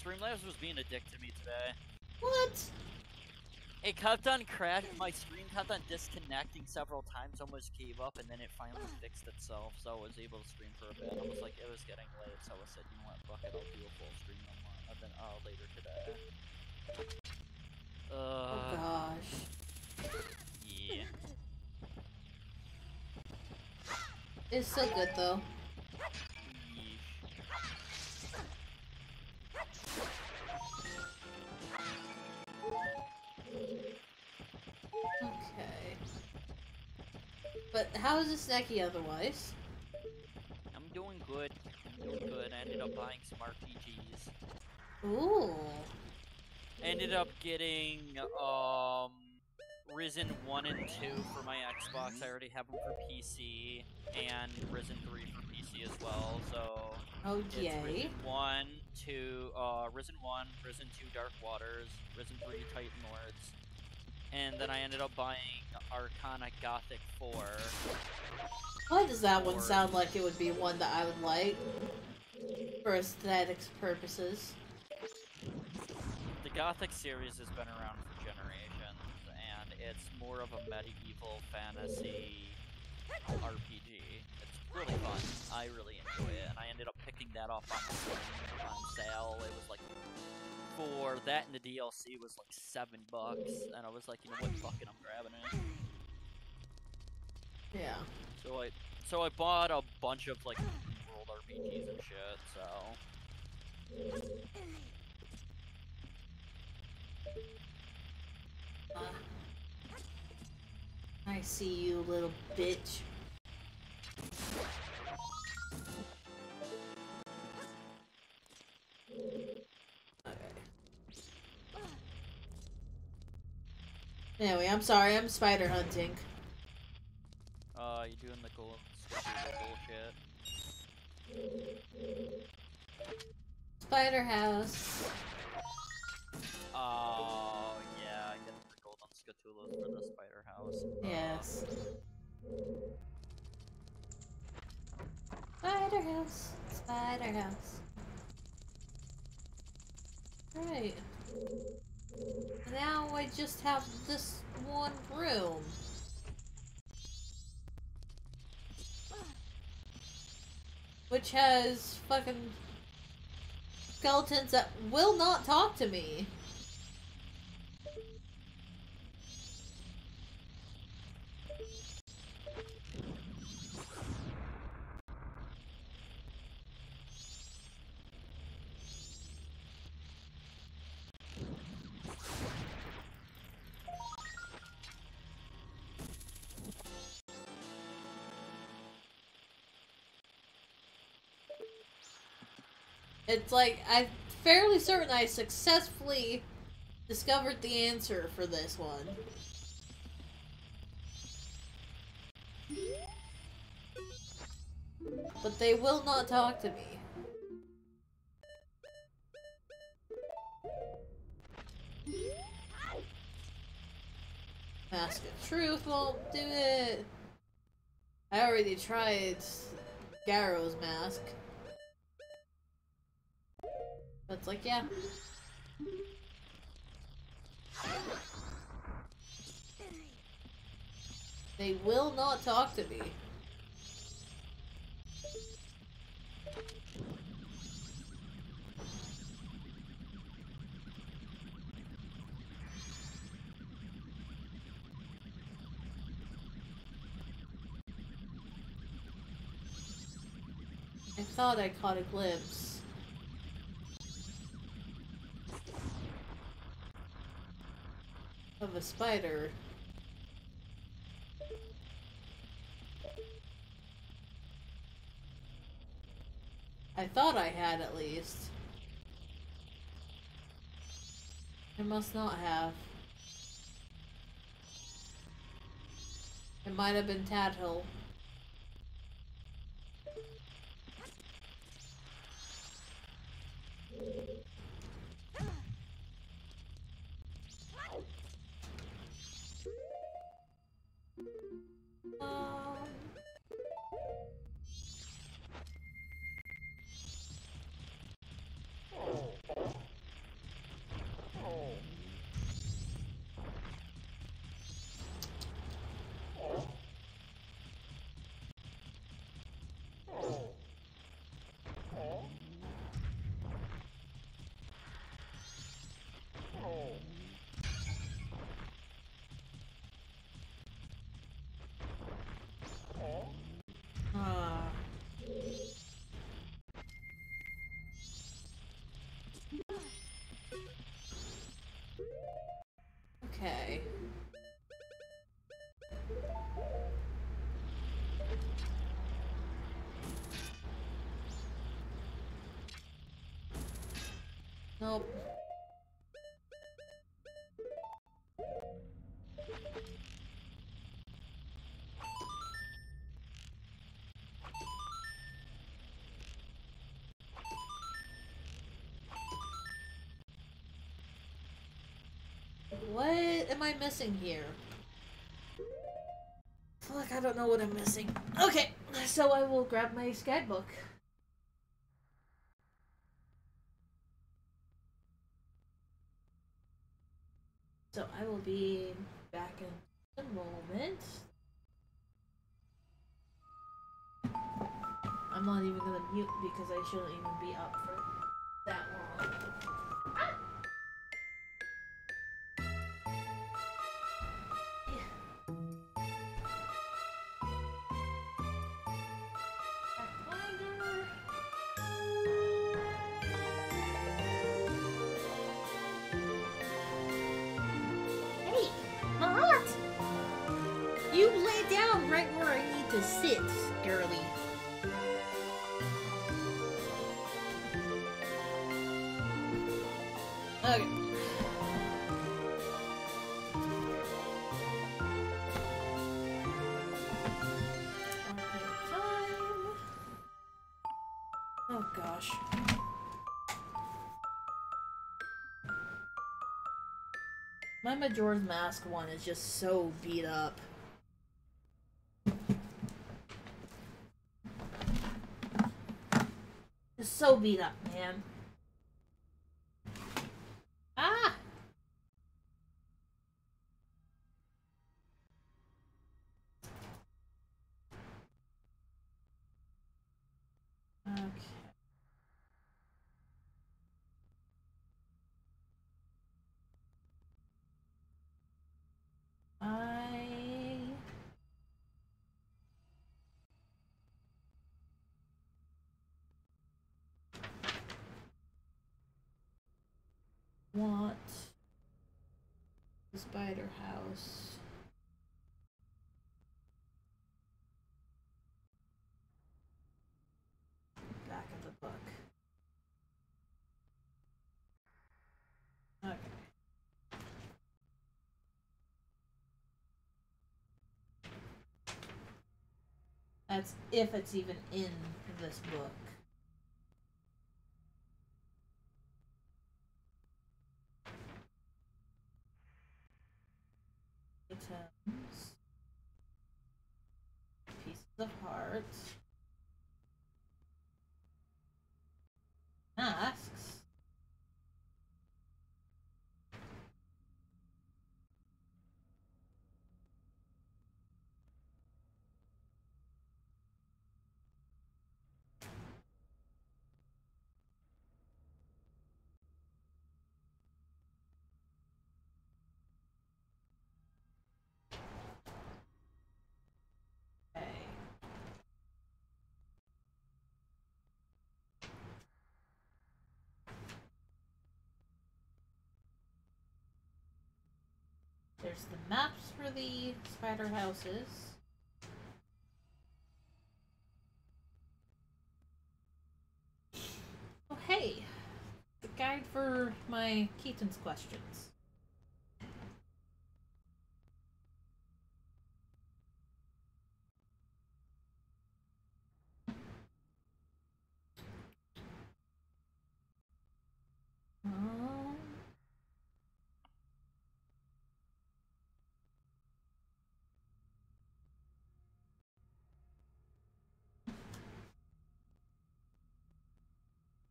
Streamlabs was being a dick to me today. What? It kept on crashing. My stream kept on disconnecting several times. Almost gave up, and then it finally fixed itself. So I was able to stream for a bit. I was like, it was getting late, so I said, you know what, fuck it, I'll do a full stream. And then, uh, later today. Oh Uh, gosh. yeah. It's so good though. Okay. But how is this Snacky otherwise? I'm doing good. I'm doing good. I ended up buying some RPGs. Ooh. ended up getting um Risen 1 and 2 for my Xbox. I already have them for PC and Risen 3 for PC as well. So Oh it's yay. Risen 1, 2, uh Risen 1, Risen 2 Dark Waters, Risen 3 Titan Lords. And then I ended up buying Arcania Gothic 4. Why does that one sound like it would be one that I would like? For aesthetics purposes. The Gothic series has been around for generations, and it's more of a medieval fantasy RPG. It's really fun. I really enjoy it, and I ended up picking that up on, on sale. It was like for that and the DLC was like seven bucks, and I was like, you know what, fuck it, I'm grabbing it. Yeah. So I so I bought a bunch of like world RPGs and shit. So Uh, I see you, little bitch. Okay. Anyway, I'm sorry, I'm spider hunting. uh, you doing the gold bullshit? Spider house. Oh yeah, I get the golden Skulltulas for the spider house. Yes. Spider house. Spider house. Right. Now I just have this one room. Which has fucking skeletons that will not talk to me. It's like I'm fairly certain I successfully discovered the answer for this one. But they will not talk to me. Mask of Truth won't do it. I already tried Garo's mask. But it's like, yeah. They will not talk to me. I thought I caught a glimpse. Of a spider. I thought I had at least. I must not have. It might have been Tatl. Okay. Nope. What am I missing here? Fuck, I don't know what I'm missing. Okay, so I will grab my sketchbook. So I will be back in a moment. I'm not even gonna mute because I shouldn't even be up for Sit, girly. Okay. Oh gosh. My Majora's Mask one is just so beat up. Beat up, man. Ah! Okay. I want the spider house. Back of the book. Okay. That's if it's even in this book. Of heart. Masks. Okay. There's the maps for the spider houses. Oh, hey! The guide for my Keaton's questions. Um,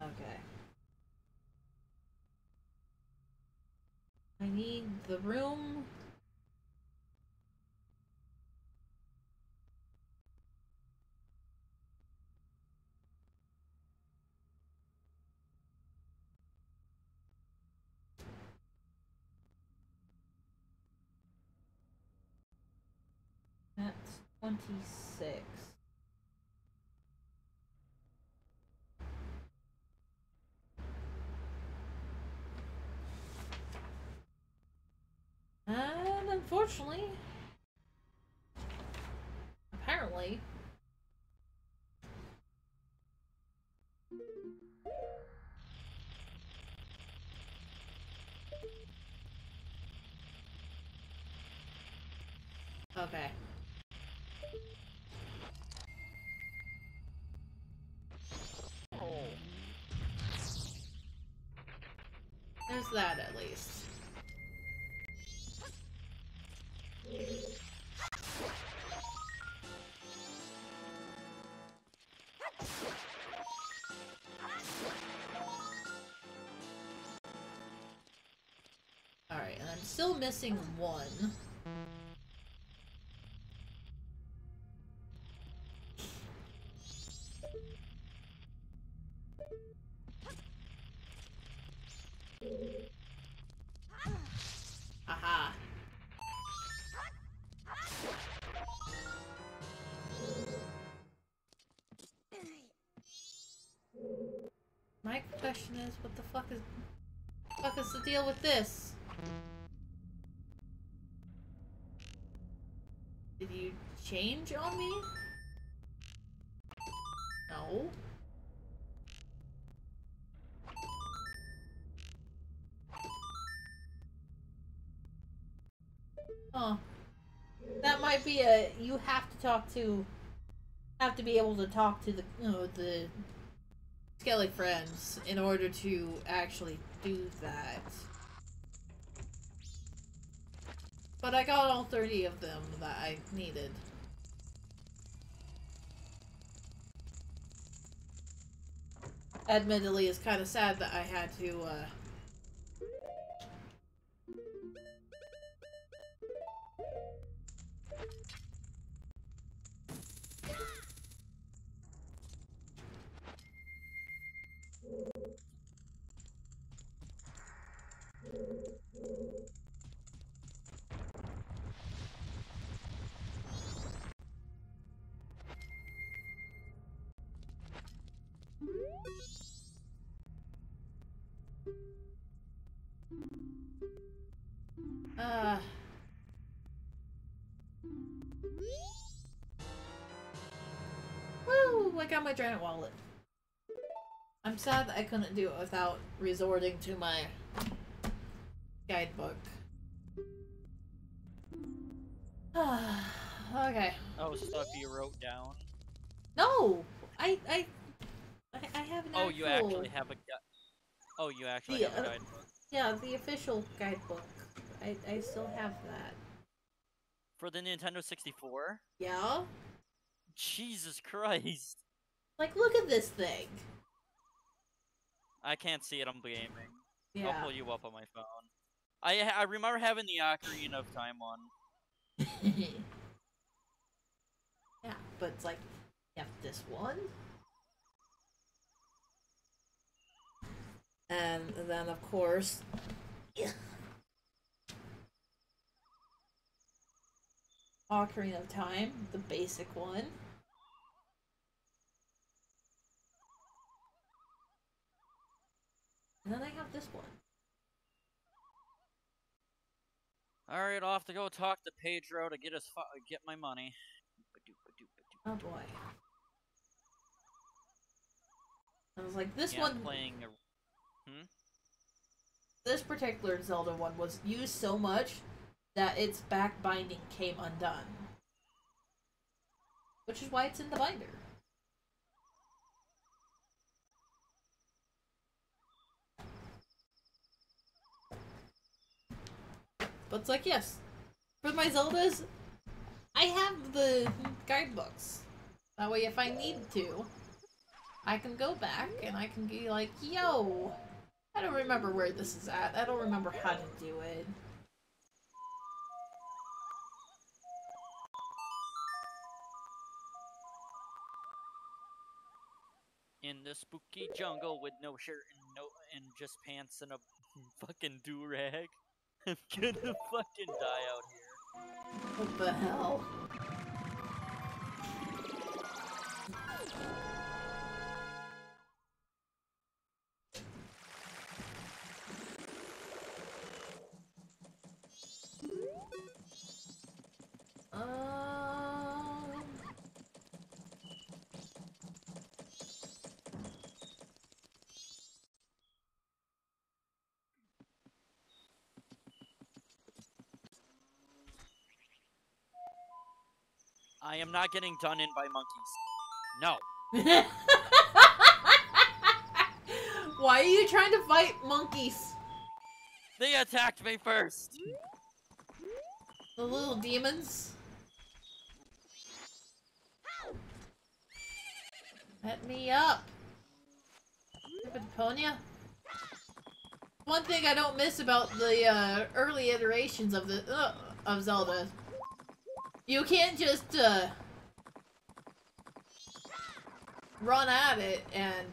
Okay. I need the room. That's 26. That Unfortunately. Apparently. Okay. There's that at least. Still missing one. Aha. My question is, what the fuck is, fuck is the deal with this? Change on me? No. Oh. That might be a you have to talk to have to be able to talk to the you know, the Skelly friends in order to actually do that. But I got all 30 of them that I needed. Admittedly, it's kind of sad that I had to, uh... Uh... I got my giant wallet. I'm sad I couldn't do it without resorting to my guidebook. *sighs* okay. Oh, stuff you wrote down. No! I, I, I, I have an Oh, you actually have a Oh, you actually The, have a uh, guidebook. Yeah, the official guidebook. I, I still have that. For the Nintendo 64? Yeah? Jesus Christ. Like, look at this thing. I can't see it, I'm gaming. Yeah. I'll pull you up on my phone. I I remember having the Ocarina of Time one. *laughs* yeah, but it's like, you have this one. And then, of course, Ocarina of Time, the basic one. And then I have this one. Alright, I'll have to go talk to Pedro to get fu- get my money. Oh boy. I was like, this Yeah, one, playing a hmm? this particular Zelda one was used so much that its back binding came undone. Which is why it's in the binder. But it's like, yes, for my Zeldas, I have the guidebooks. That way, if I need to, I can go back and I can be like, yo, I don't remember where this is at. I don't remember how to do it. in the spooky jungle with no shirt and no and just pants and a *laughs* fucking do rag. *laughs* I'm gonna fucking die out here. What the hell? I am not getting done in by monkeys. No. *laughs* Why are you trying to fight monkeys? They attacked me first. The little demons? Let me up. Ponya. One thing I don't miss about the uh, early iterations of the uh, of Zelda, you can't just uh, run at it and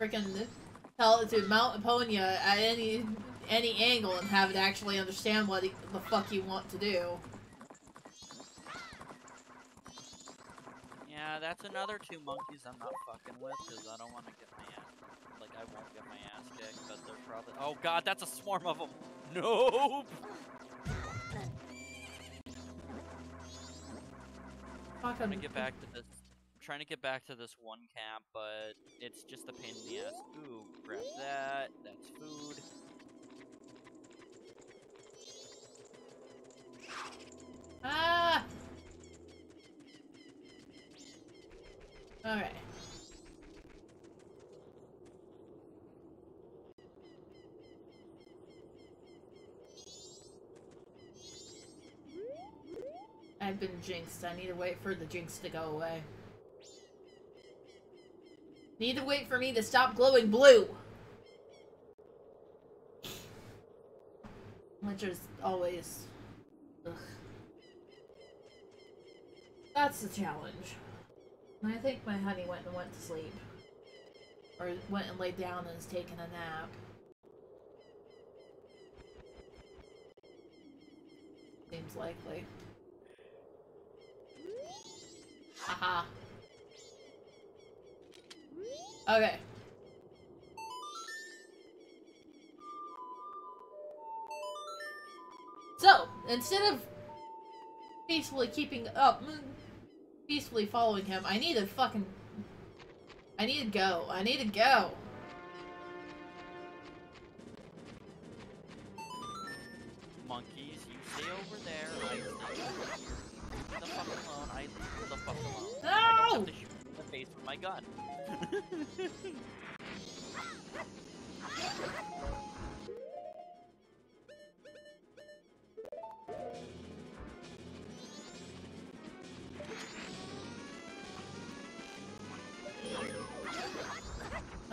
freaking tell it to mount Ponya at any any angle and have it actually understand what he, the fuck you want to do. Yeah, that's another two monkeys I'm not fucking with because I don't want to get my ass. Like, I won't get my ass kicked, but they're probably. Oh god, that's a swarm of them. *laughs* Nope. Fuck trying to get back to this. I'm Trying to get back to this one camp, but it's just a pain in the ass. Ooh, grab that. That's food. Ah! Alright. I've been jinxed. I need to wait for the jinx to go away. Need to wait for me to stop glowing blue! Which is always... Ugh. That's the challenge. I think my honey went and went to sleep. Or went and laid down and is taking a nap. Seems likely. Haha. Okay. So, instead of peacefully keeping up, mm, peacefully following him, I need to fucking. I need to go. I need to go. My gun.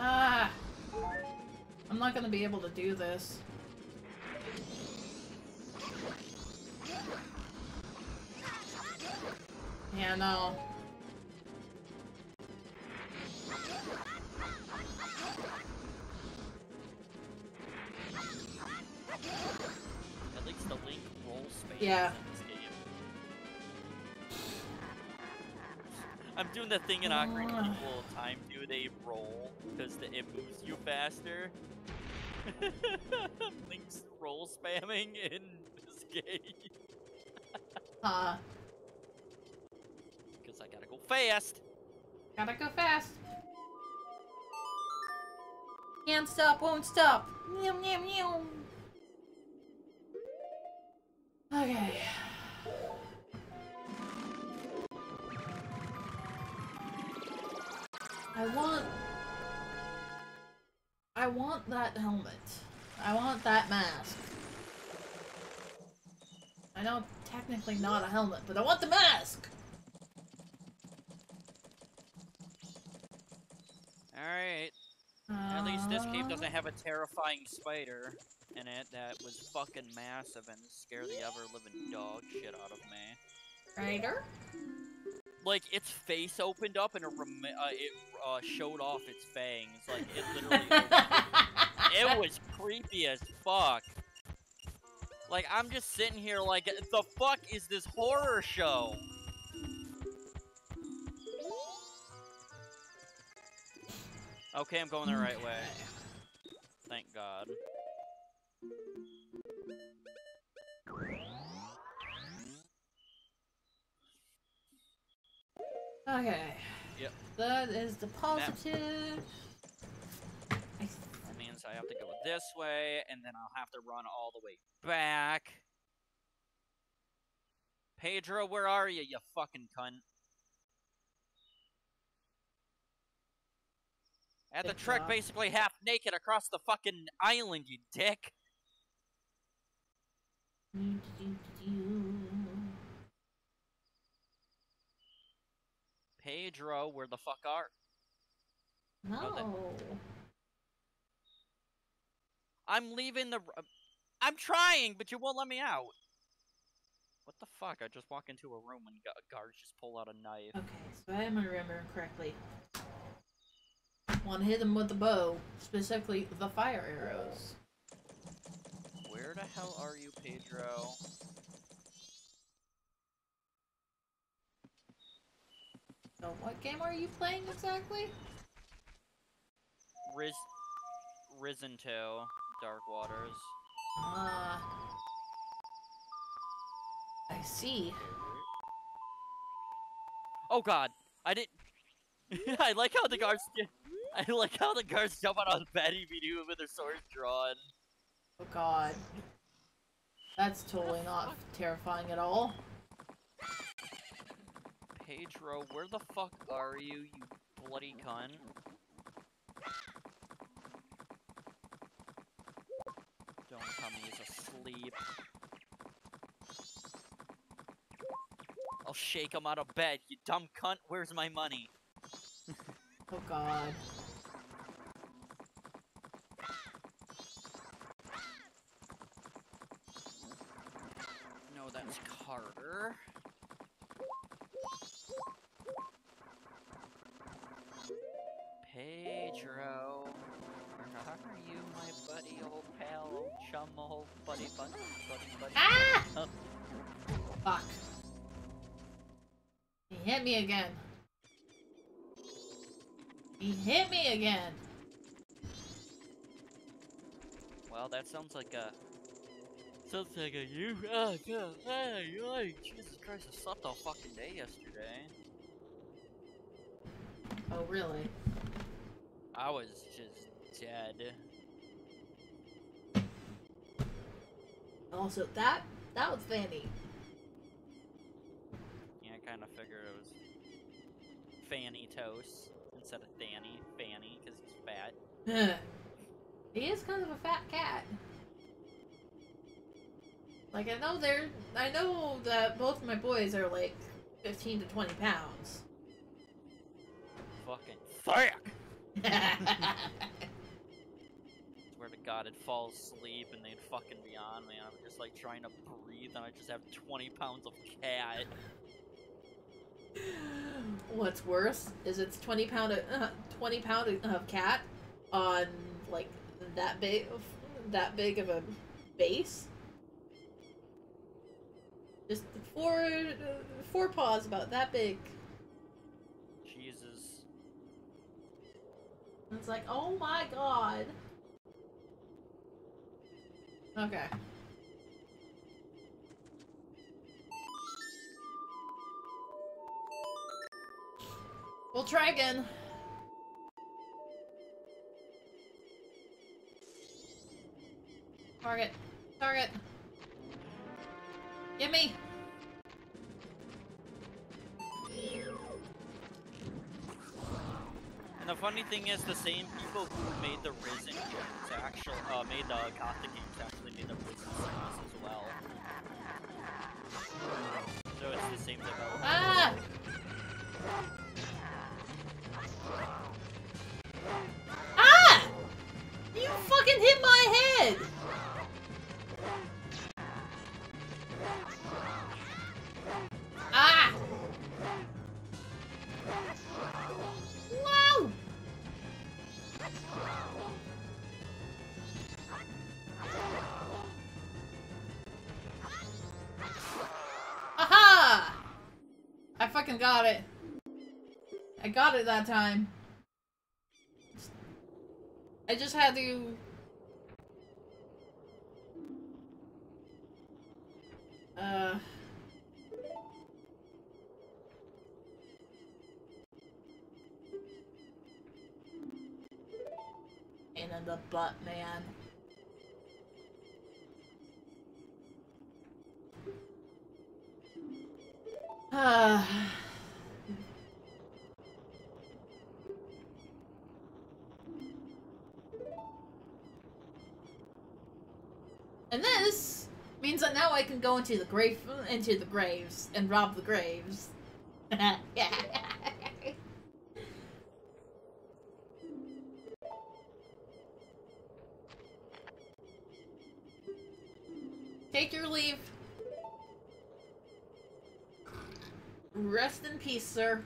Ah! I'm not gonna be able to do this. Yeah, no. Yeah. in this game. I'm doing the thing in Ocarina of Ah. Time all the time. Do they roll because the it moves you faster? *laughs* Link's roll spamming in this game Uh, *laughs* because I gotta go fast. gotta go fast. Can't stop, won't stop. Meow, meow, meow. Okay. I want... I want that helmet. I want that mask. I know technically not a helmet, but I want the mask! Alright. At least this game doesn't have a terrifying spider in it that was fucking massive and scared the ever living dog shit out of me. Raider? Like its face opened up and it, uh, it uh, showed off its fangs. Like it literally. *laughs* it was creepy as fuck. Like I'm just sitting here like, the fuck is this horror show? Okay, I'm going the right way. Thank God. Okay. Yep. That is the positive. That means means I have to go this way, and then I'll have to run all the way back. Pedro, where are you, you fucking cunt? I the to Good trek basically half naked across the fucking island, you dick. Pedro, where the fuck are? No. then- I'm leaving the. r- I'm trying, but you won't let me out. What the fuck? I just walk into a room and guards just pull out a knife. Okay, so I am remembering correctly. One hit him with the bow, specifically the fire arrows. Where the hell are you, Pedro? So what game are you playing exactly? Riz, Risen 2, Dark Waters. Ah. I see. Oh god, I didn't. *laughs* I like how the guards. *laughs* I like how the guards jump out on Betty Bidoo with their swords drawn. Oh god. That's totally not terrifying at all. Pedro, where the fuck are you, you bloody cunt? Don't tell me he's asleep. I'll shake him out of bed, you dumb cunt. Where's my money? Oh god. Hit me again. Well, that sounds like a. Sounds like a you. Oh, God. Hey, hey, Jesus Christ, I slept all fucking day yesterday. Oh really? I was just dead. Also, that that was Fanny. Yeah, I kind of figured it was Fanny Toast instead of Danny. Fanny, because he's fat. *sighs* he is kind of a fat cat. Like I know they're I know that both my boys are like fifteen to twenty pounds. Fucking fuck! *laughs* Swear to God, I'd fall asleep and they'd fucking be on me. and I'm just like trying to breathe and I just have 20 pounds of cat. What's worse is it's twenty pound of, uh, twenty pound of cat on like that big that big of a base. Just four four paws about that big. Jesus. It's like, oh my god. Okay. We'll try again. Target. Target. Get me. And the funny thing is, the same people who made the Risen games actually uh, made the Gothic games actually made the Risen series as well. So it's the same developer. Ah! Ah! Got it. I got it that time. I just had to. Uh. In the butt, man. Ah. *sighs* *sighs* and this means that now I can go into the grave into the graves and rob the graves. *laughs* Take your leave. Rest in peace, sir.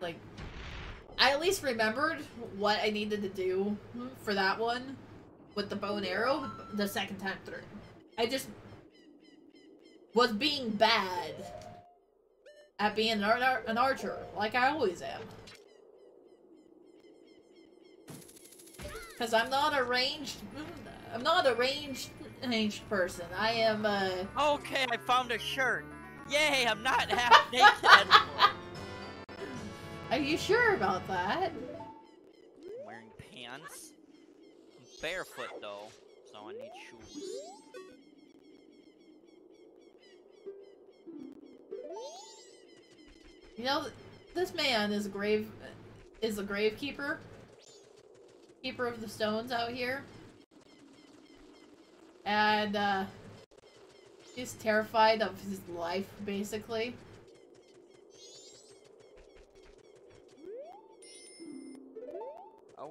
Like, I at least remembered what I needed to do for that one with the bow and arrow the second time through. I just was being bad at being an, ar an archer, like I always am. Because I'm not a ranged... I'm not a ranged, ranged person. I am, uh... Okay, I found a shirt. Yay, I'm not half naked anymore. *laughs* Are you sure about that? I'm wearing pants. I'm barefoot though, so I need shoes. You know, this man is a grave... is a gravekeeper. Keeper of the stones out here. And, uh... He's terrified of his life, basically.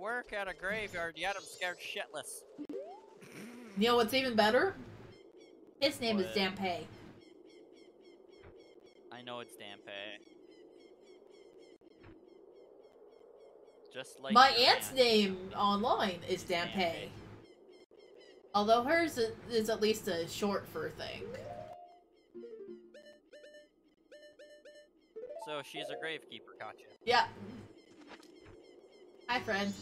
Work at a graveyard, yet I'm scared shitless. You know what's even better? His name is What? Dampé. I know it's Dampé. Just like My aunt's aunt. name online is. Dampé. Although hers is at least a short for thing. So she's a gravekeeper, gotcha. Yeah. Hi, friend.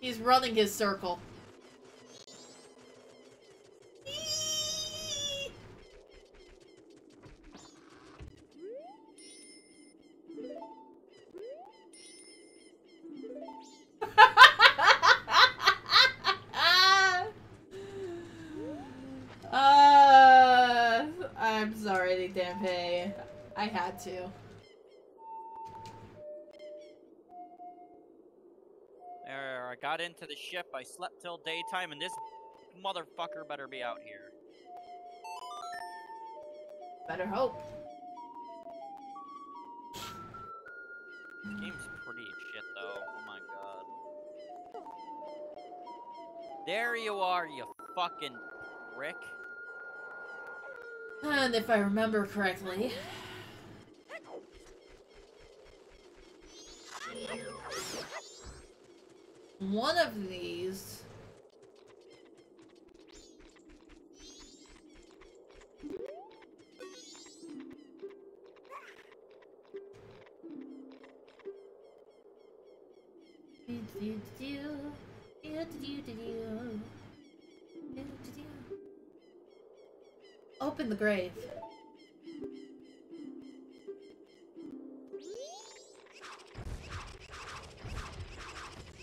He's running his circle. I got into the ship, I slept till daytime, and this motherfucker better be out here. Better hope. This game's pretty shit though, oh my god. There you are, you fucking prick. And if I remember correctly, one of these. Open the grave.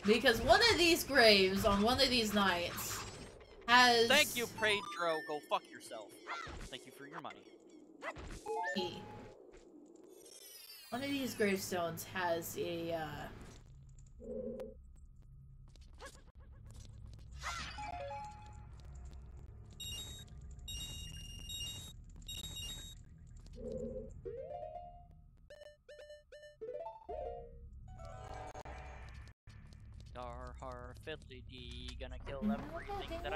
Because one of these graves on one of these nights has Thank you, Pedro, go fuck yourself. Thank you for your money. One of these gravestones has a uh dee, gonna kill everything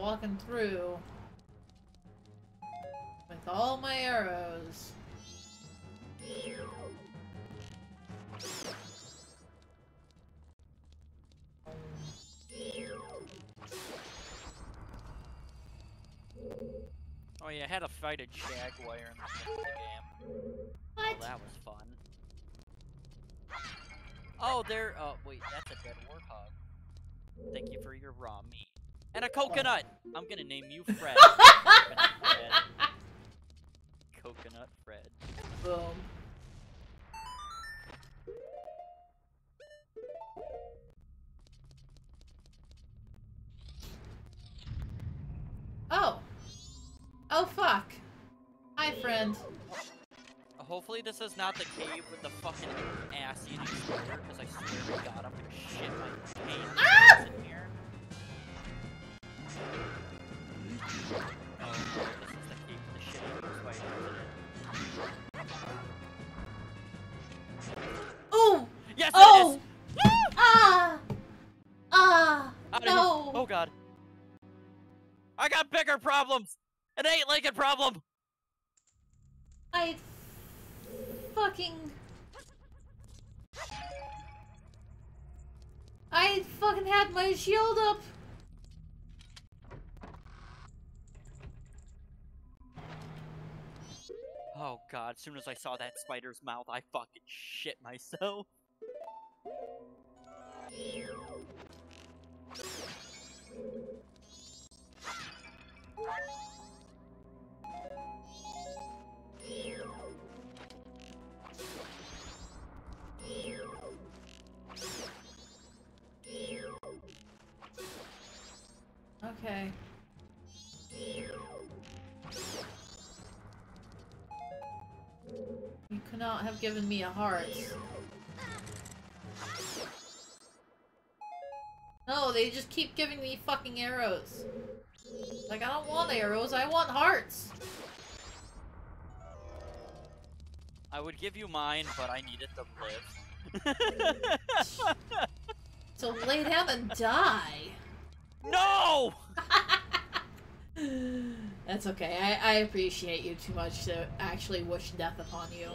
Walking through with all my arrows. Oh yeah, I had to fight a jaguar in the middle game. What? Oh, that was fun. Oh, there. Oh, wait, that's a dead warthog. Thank you for your raw meat. And a coconut! I'm gonna name you Fred. *laughs* Coconut Fred. Coconut Fred. Boom. Oh. Oh fuck. Hi friend. Hopefully this is not the cave with the fucking ass-eating spider, because I swear to god I'm gonna shit my pants in problems! An eight-legged problem! I fucking I fucking had my shield up. Oh god, as soon as I saw that spider's mouth, I fucking shit myself. Okay. You cannot have given me a heart. No, they just keep giving me fucking arrows. Like, I don't want arrows, I want hearts. I would give you mine, but I needed to live. *laughs* So lay down and die. no! *laughs* That's okay. I, I appreciate you too much to actually wish death upon you.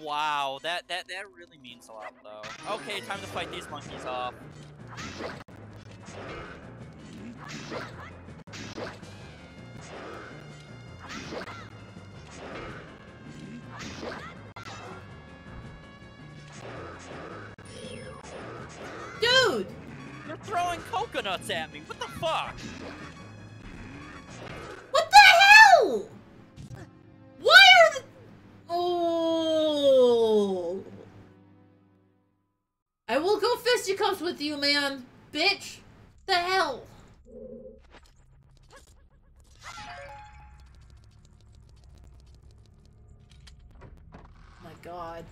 Wow, that, that that really means a lot though. Okay, time to fight these monkeys off. Throwing coconuts at me. What the fuck? What the hell? Why are the... Oh... I will go fisticuffs with you, man. Bitch. The hell? My god.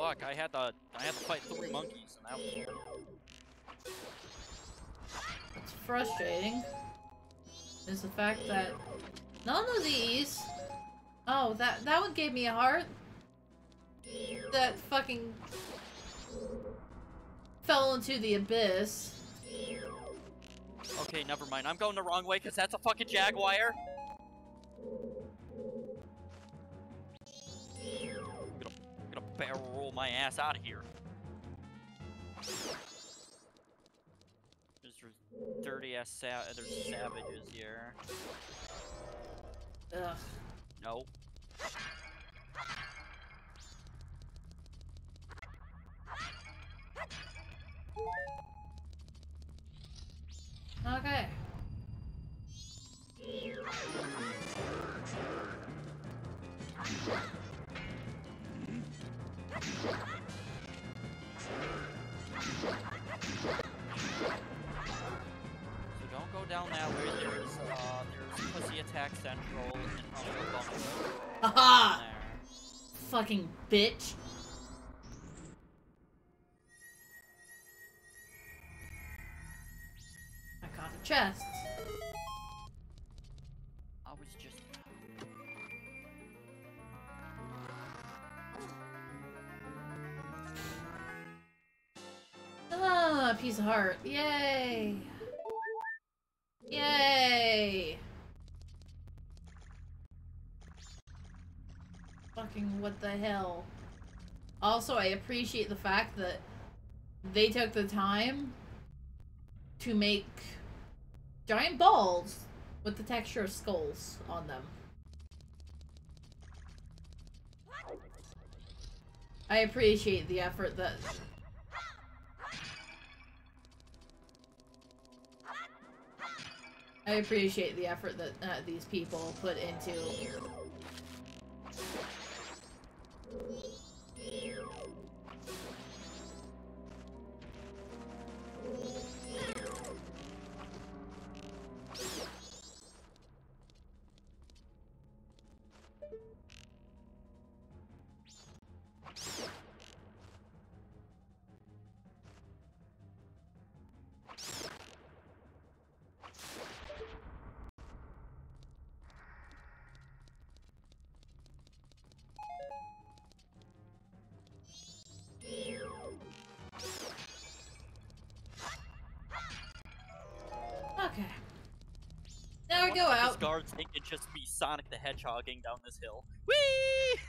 Fuck, I had to I had to fight three monkeys and that was. What's frustrating is the fact that none of these. Oh, that that one gave me a heart. That fucking fell into the abyss. Okay, never mind. I'm going the wrong way because that's a fucking jaguar. Barrel roll my ass out of here. There's dirty ass sa- there's savages here. Ugh. No. Okay. So don't go down that way. There's uh, there's pussy attack central and Haha! Fucking bitch. I caught a chest. Ah, piece of heart. Yay! Yay! Fucking what the hell. Also, I appreciate the fact that they took the time to make giant balls with the texture of skulls on them. I appreciate the effort that I appreciate the effort that uh, these people put into guards think it just be Sonic the Hedgehogging down this hill. Whee!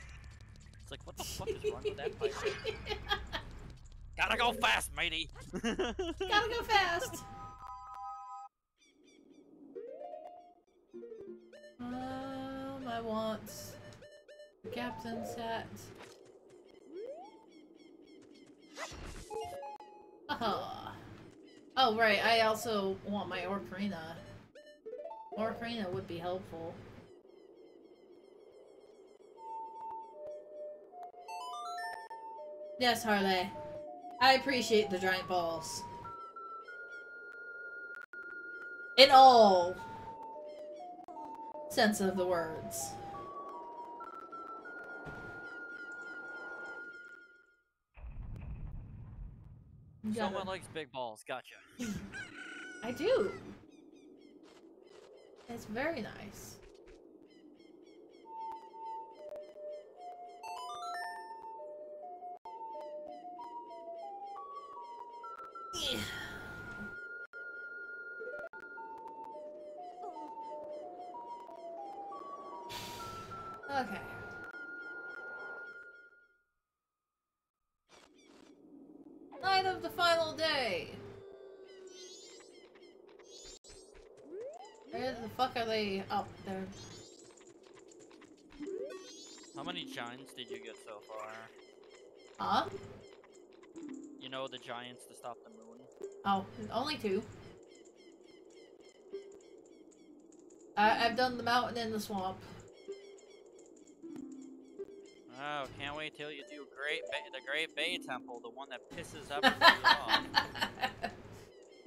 It's like, what the fuck is wrong with that pirate? *laughs* Gotta go fast, matey! *laughs* Gotta go fast. Um, I want the captain set. Oh. oh, right. I also want my Ocarina. Ocarina would be helpful. Yes, Harley. I appreciate the giant balls. In all sense of the words. Someone likes big balls, gotcha. I do. It's very nice. The fuck are they up there? How many giants did you get so far? Huh? You know the giants to stop the moon? Oh, only two. I I've done the mountain and the swamp. Oh, can't wait till you do Great Bay, the Great Bay Temple, the one that pisses everybody *laughs* off.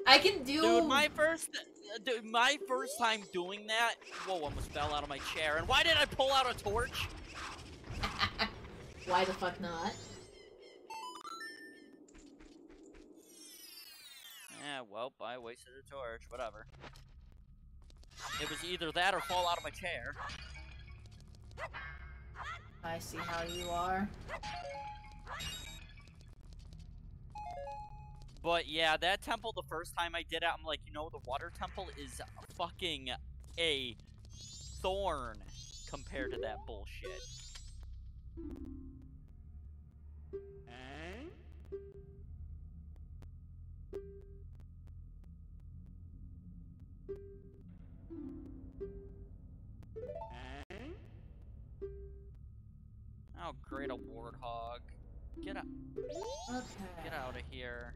I can do. Dude, my first, my first time doing that. Whoa, almost fell out of my chair. And why did I pull out a torch? *laughs* Why the fuck not? Yeah, well, I wasted a torch. Whatever. It was either that or fall out of my chair. I see how you are. But yeah, that temple, the first time I did it, I'm like, you know, the water temple is fucking a thorn compared to that bullshit. Oh, great, a warthog. Get out, Okay. get out of here.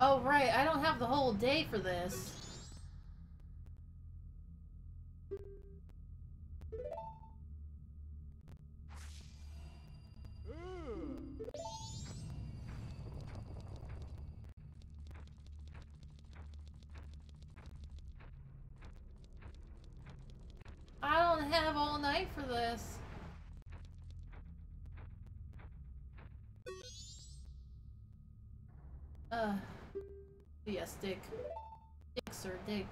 Oh right, I don't have the whole day for this. I don't have all night for this. Uh, yes, Dick. Dick, sir, Dick.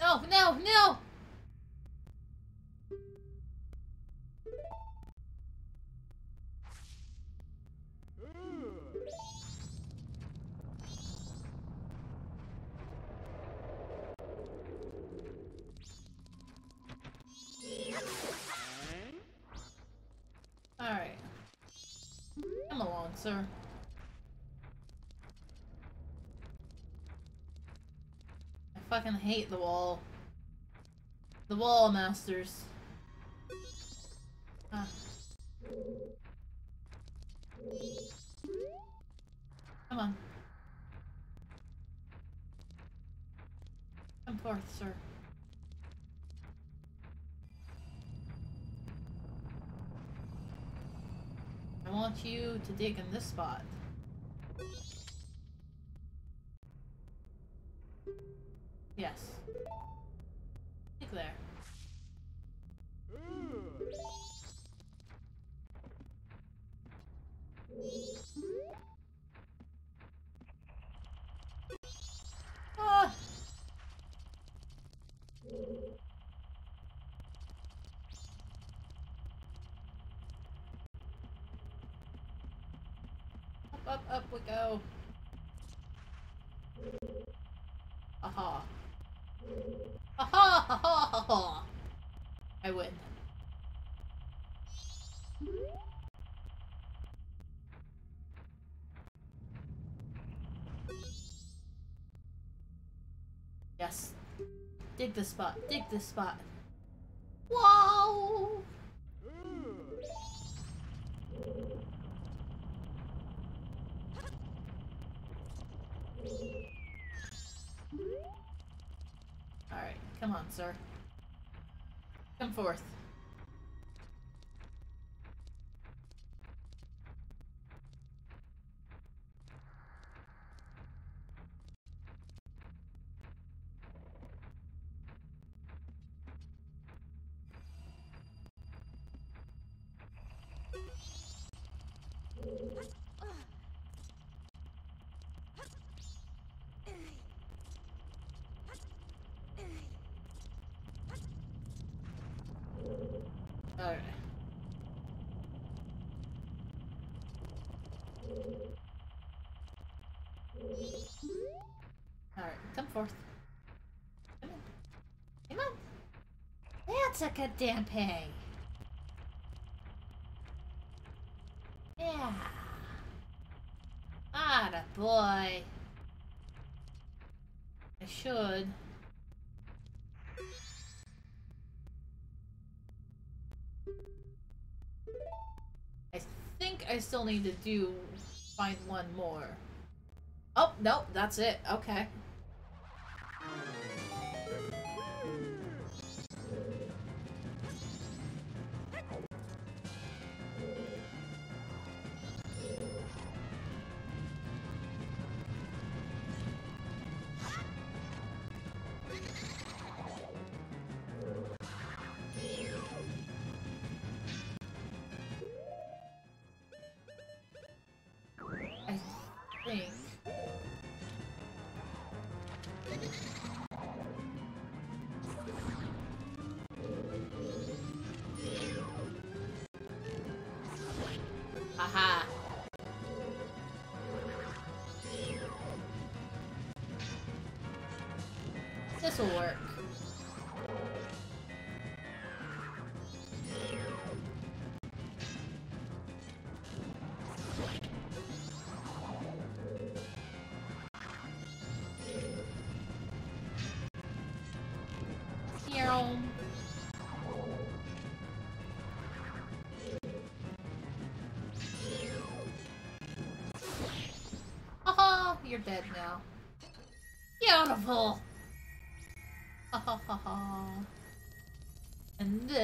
No, no, no! Sir. I fucking hate the wall. The wall masters. Ah. Come on. Come forth, sir. I want you to dig in this spot. Yes. Dig there. Go. Aha. Aha! Ha ha ha ha! I win. Yes. Dig the spot. Dig the spot. Whoa! Alright, come on, sir. Come forth. Alright. Alright, come forth. Come on. Come on. That's a good Dampé. Yeah. Atta boy. I should. I think I still need to do find one more. Oh, nope, that's it. Okay.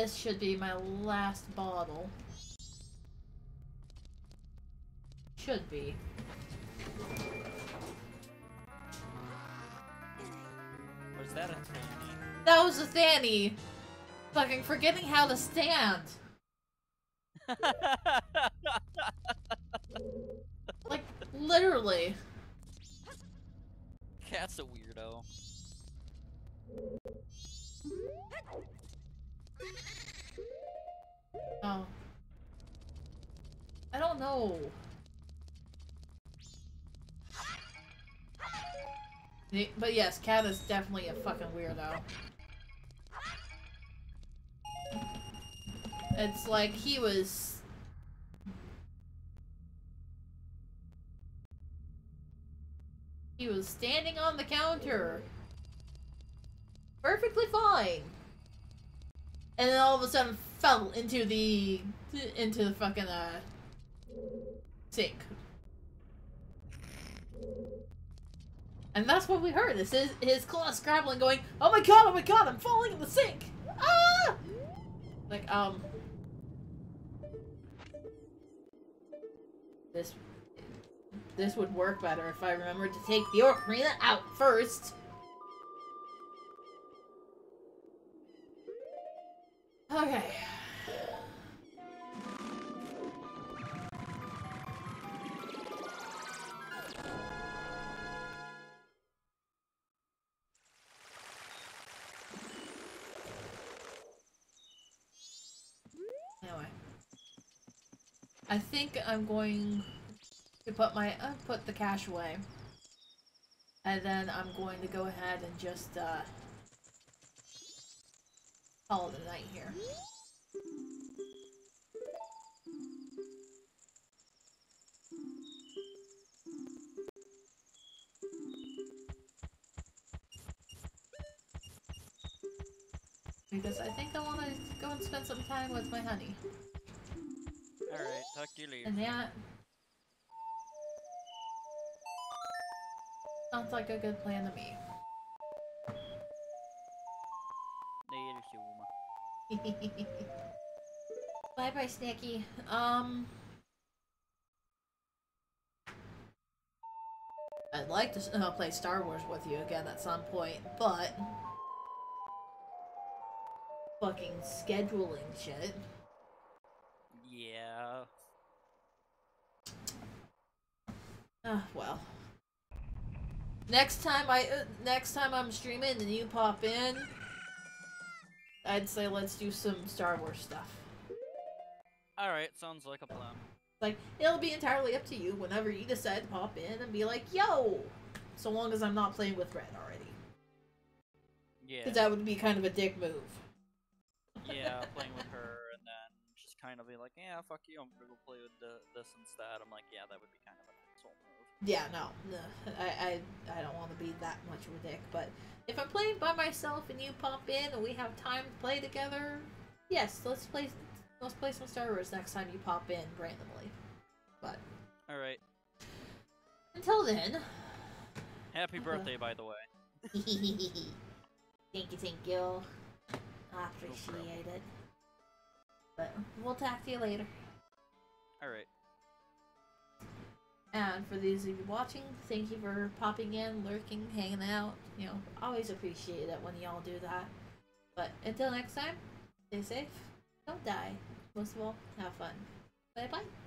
This should be my last bottle. Should be. Was that a Tanny? That was a Thanny! Fucking forgetting how to stand. Like, literally. Cat's a weirdo. Oh. I don't know. But yes, Cat is definitely a fucking weirdo. It's like he was. He was standing on the counter. Perfectly fine. And then all of a sudden fell into the into the fucking uh sink. And that's what we heard. This is his claws scrabbling, going, "Oh my god! Oh my god! I'm falling in the sink!" Ah! Like um, this this would work better if I remembered to take the ocarina out first. Okay. Anyway. I think I'm going to put my uh, put the cash away. And then I'm going to go ahead and just uh call it a night here. Because I think I want to go and spend some time with my honey. Alright, talk to you later. And that sounds like a good plan to me. *laughs* bye bye, Snacky. Um. I'd like to uh, play Star Wars with you again at some point, but. Fucking scheduling shit. Yeah. Ah, well. Next time I uh, next time I'm streaming and you pop in, I'd say let's do some Star Wars stuff. Alright, sounds like a plan. Like it'll be entirely up to you whenever you decide to pop in and be like, "Yo," so long as I'm not playing with Red already, Yeah. because that would be kind of a dick move. yeah, *laughs* playing with her and then just kind of be like, yeah, fuck you, I'm gonna go play with the, this instead. I'm like, yeah, that would be kind of an asshole move. Yeah, no, no, I I, I don't want to be that much of a dick. But if I'm playing by myself and you pop in and we have time to play together, yes, let's play. Let's play some Star Wars next time you pop in randomly. But Alright. until then, Happy Okay. birthday, by the way. *laughs* thank you, thank you. I appreciate it. But we'll talk to you later. Alright. And for those of you watching, thank you for popping in, lurking, hanging out. You know, always appreciate it when y'all do that. But until next time, stay safe, don't die. Most of all, have fun. Bye bye.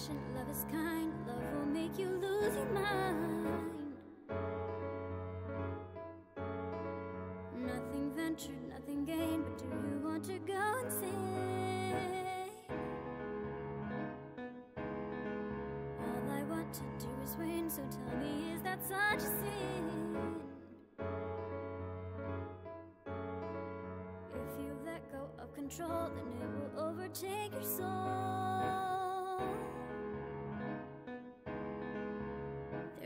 Patient, love is kind, love will make you lose your mind. Nothing ventured, nothing gained, but do you want to go insane? All I want to do is win, so tell me, is that such a sin? If you let go of control, then it will overtake your soul.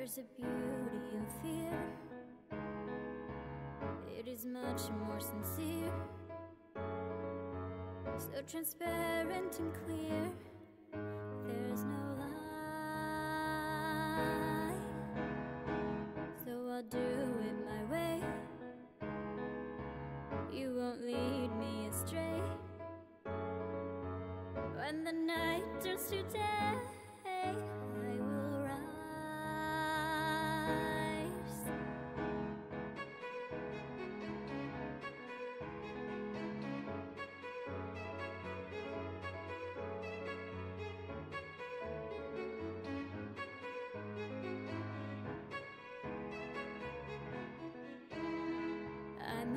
There's a beauty in fear. It is much more sincere. So transparent and clear. There's no lie. So I'll do it my way. You won't lead me astray. When the night turns to day,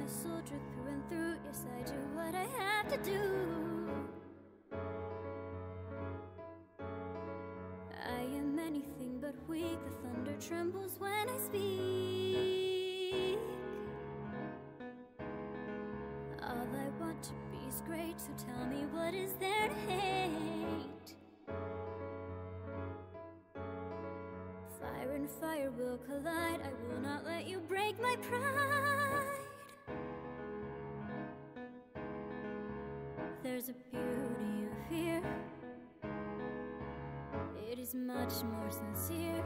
a soldier through and through. Yes, I do what I have to do. I am anything but weak. The thunder trembles when I speak. All I want to be is great, so tell me what is there to hate? Fire and fire will collide. I will not let you break my pride. There's a beauty in fear. It is much more sincere.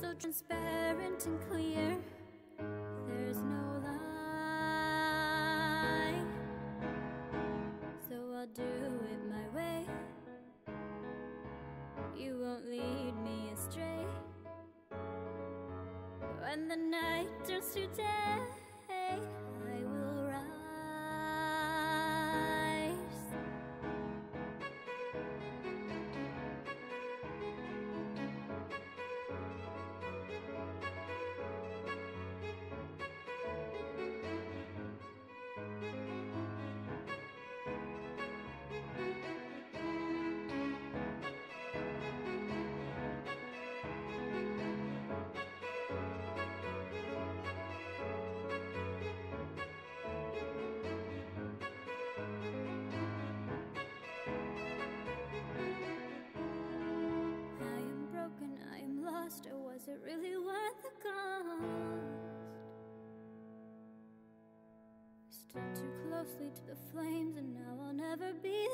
So transparent and clear. There's no lie. So I'll do it my way. You won't lead me astray. When the night turns to day, lost, or was it really worth the cost? Stood too closely to the flames, and now I'll never be.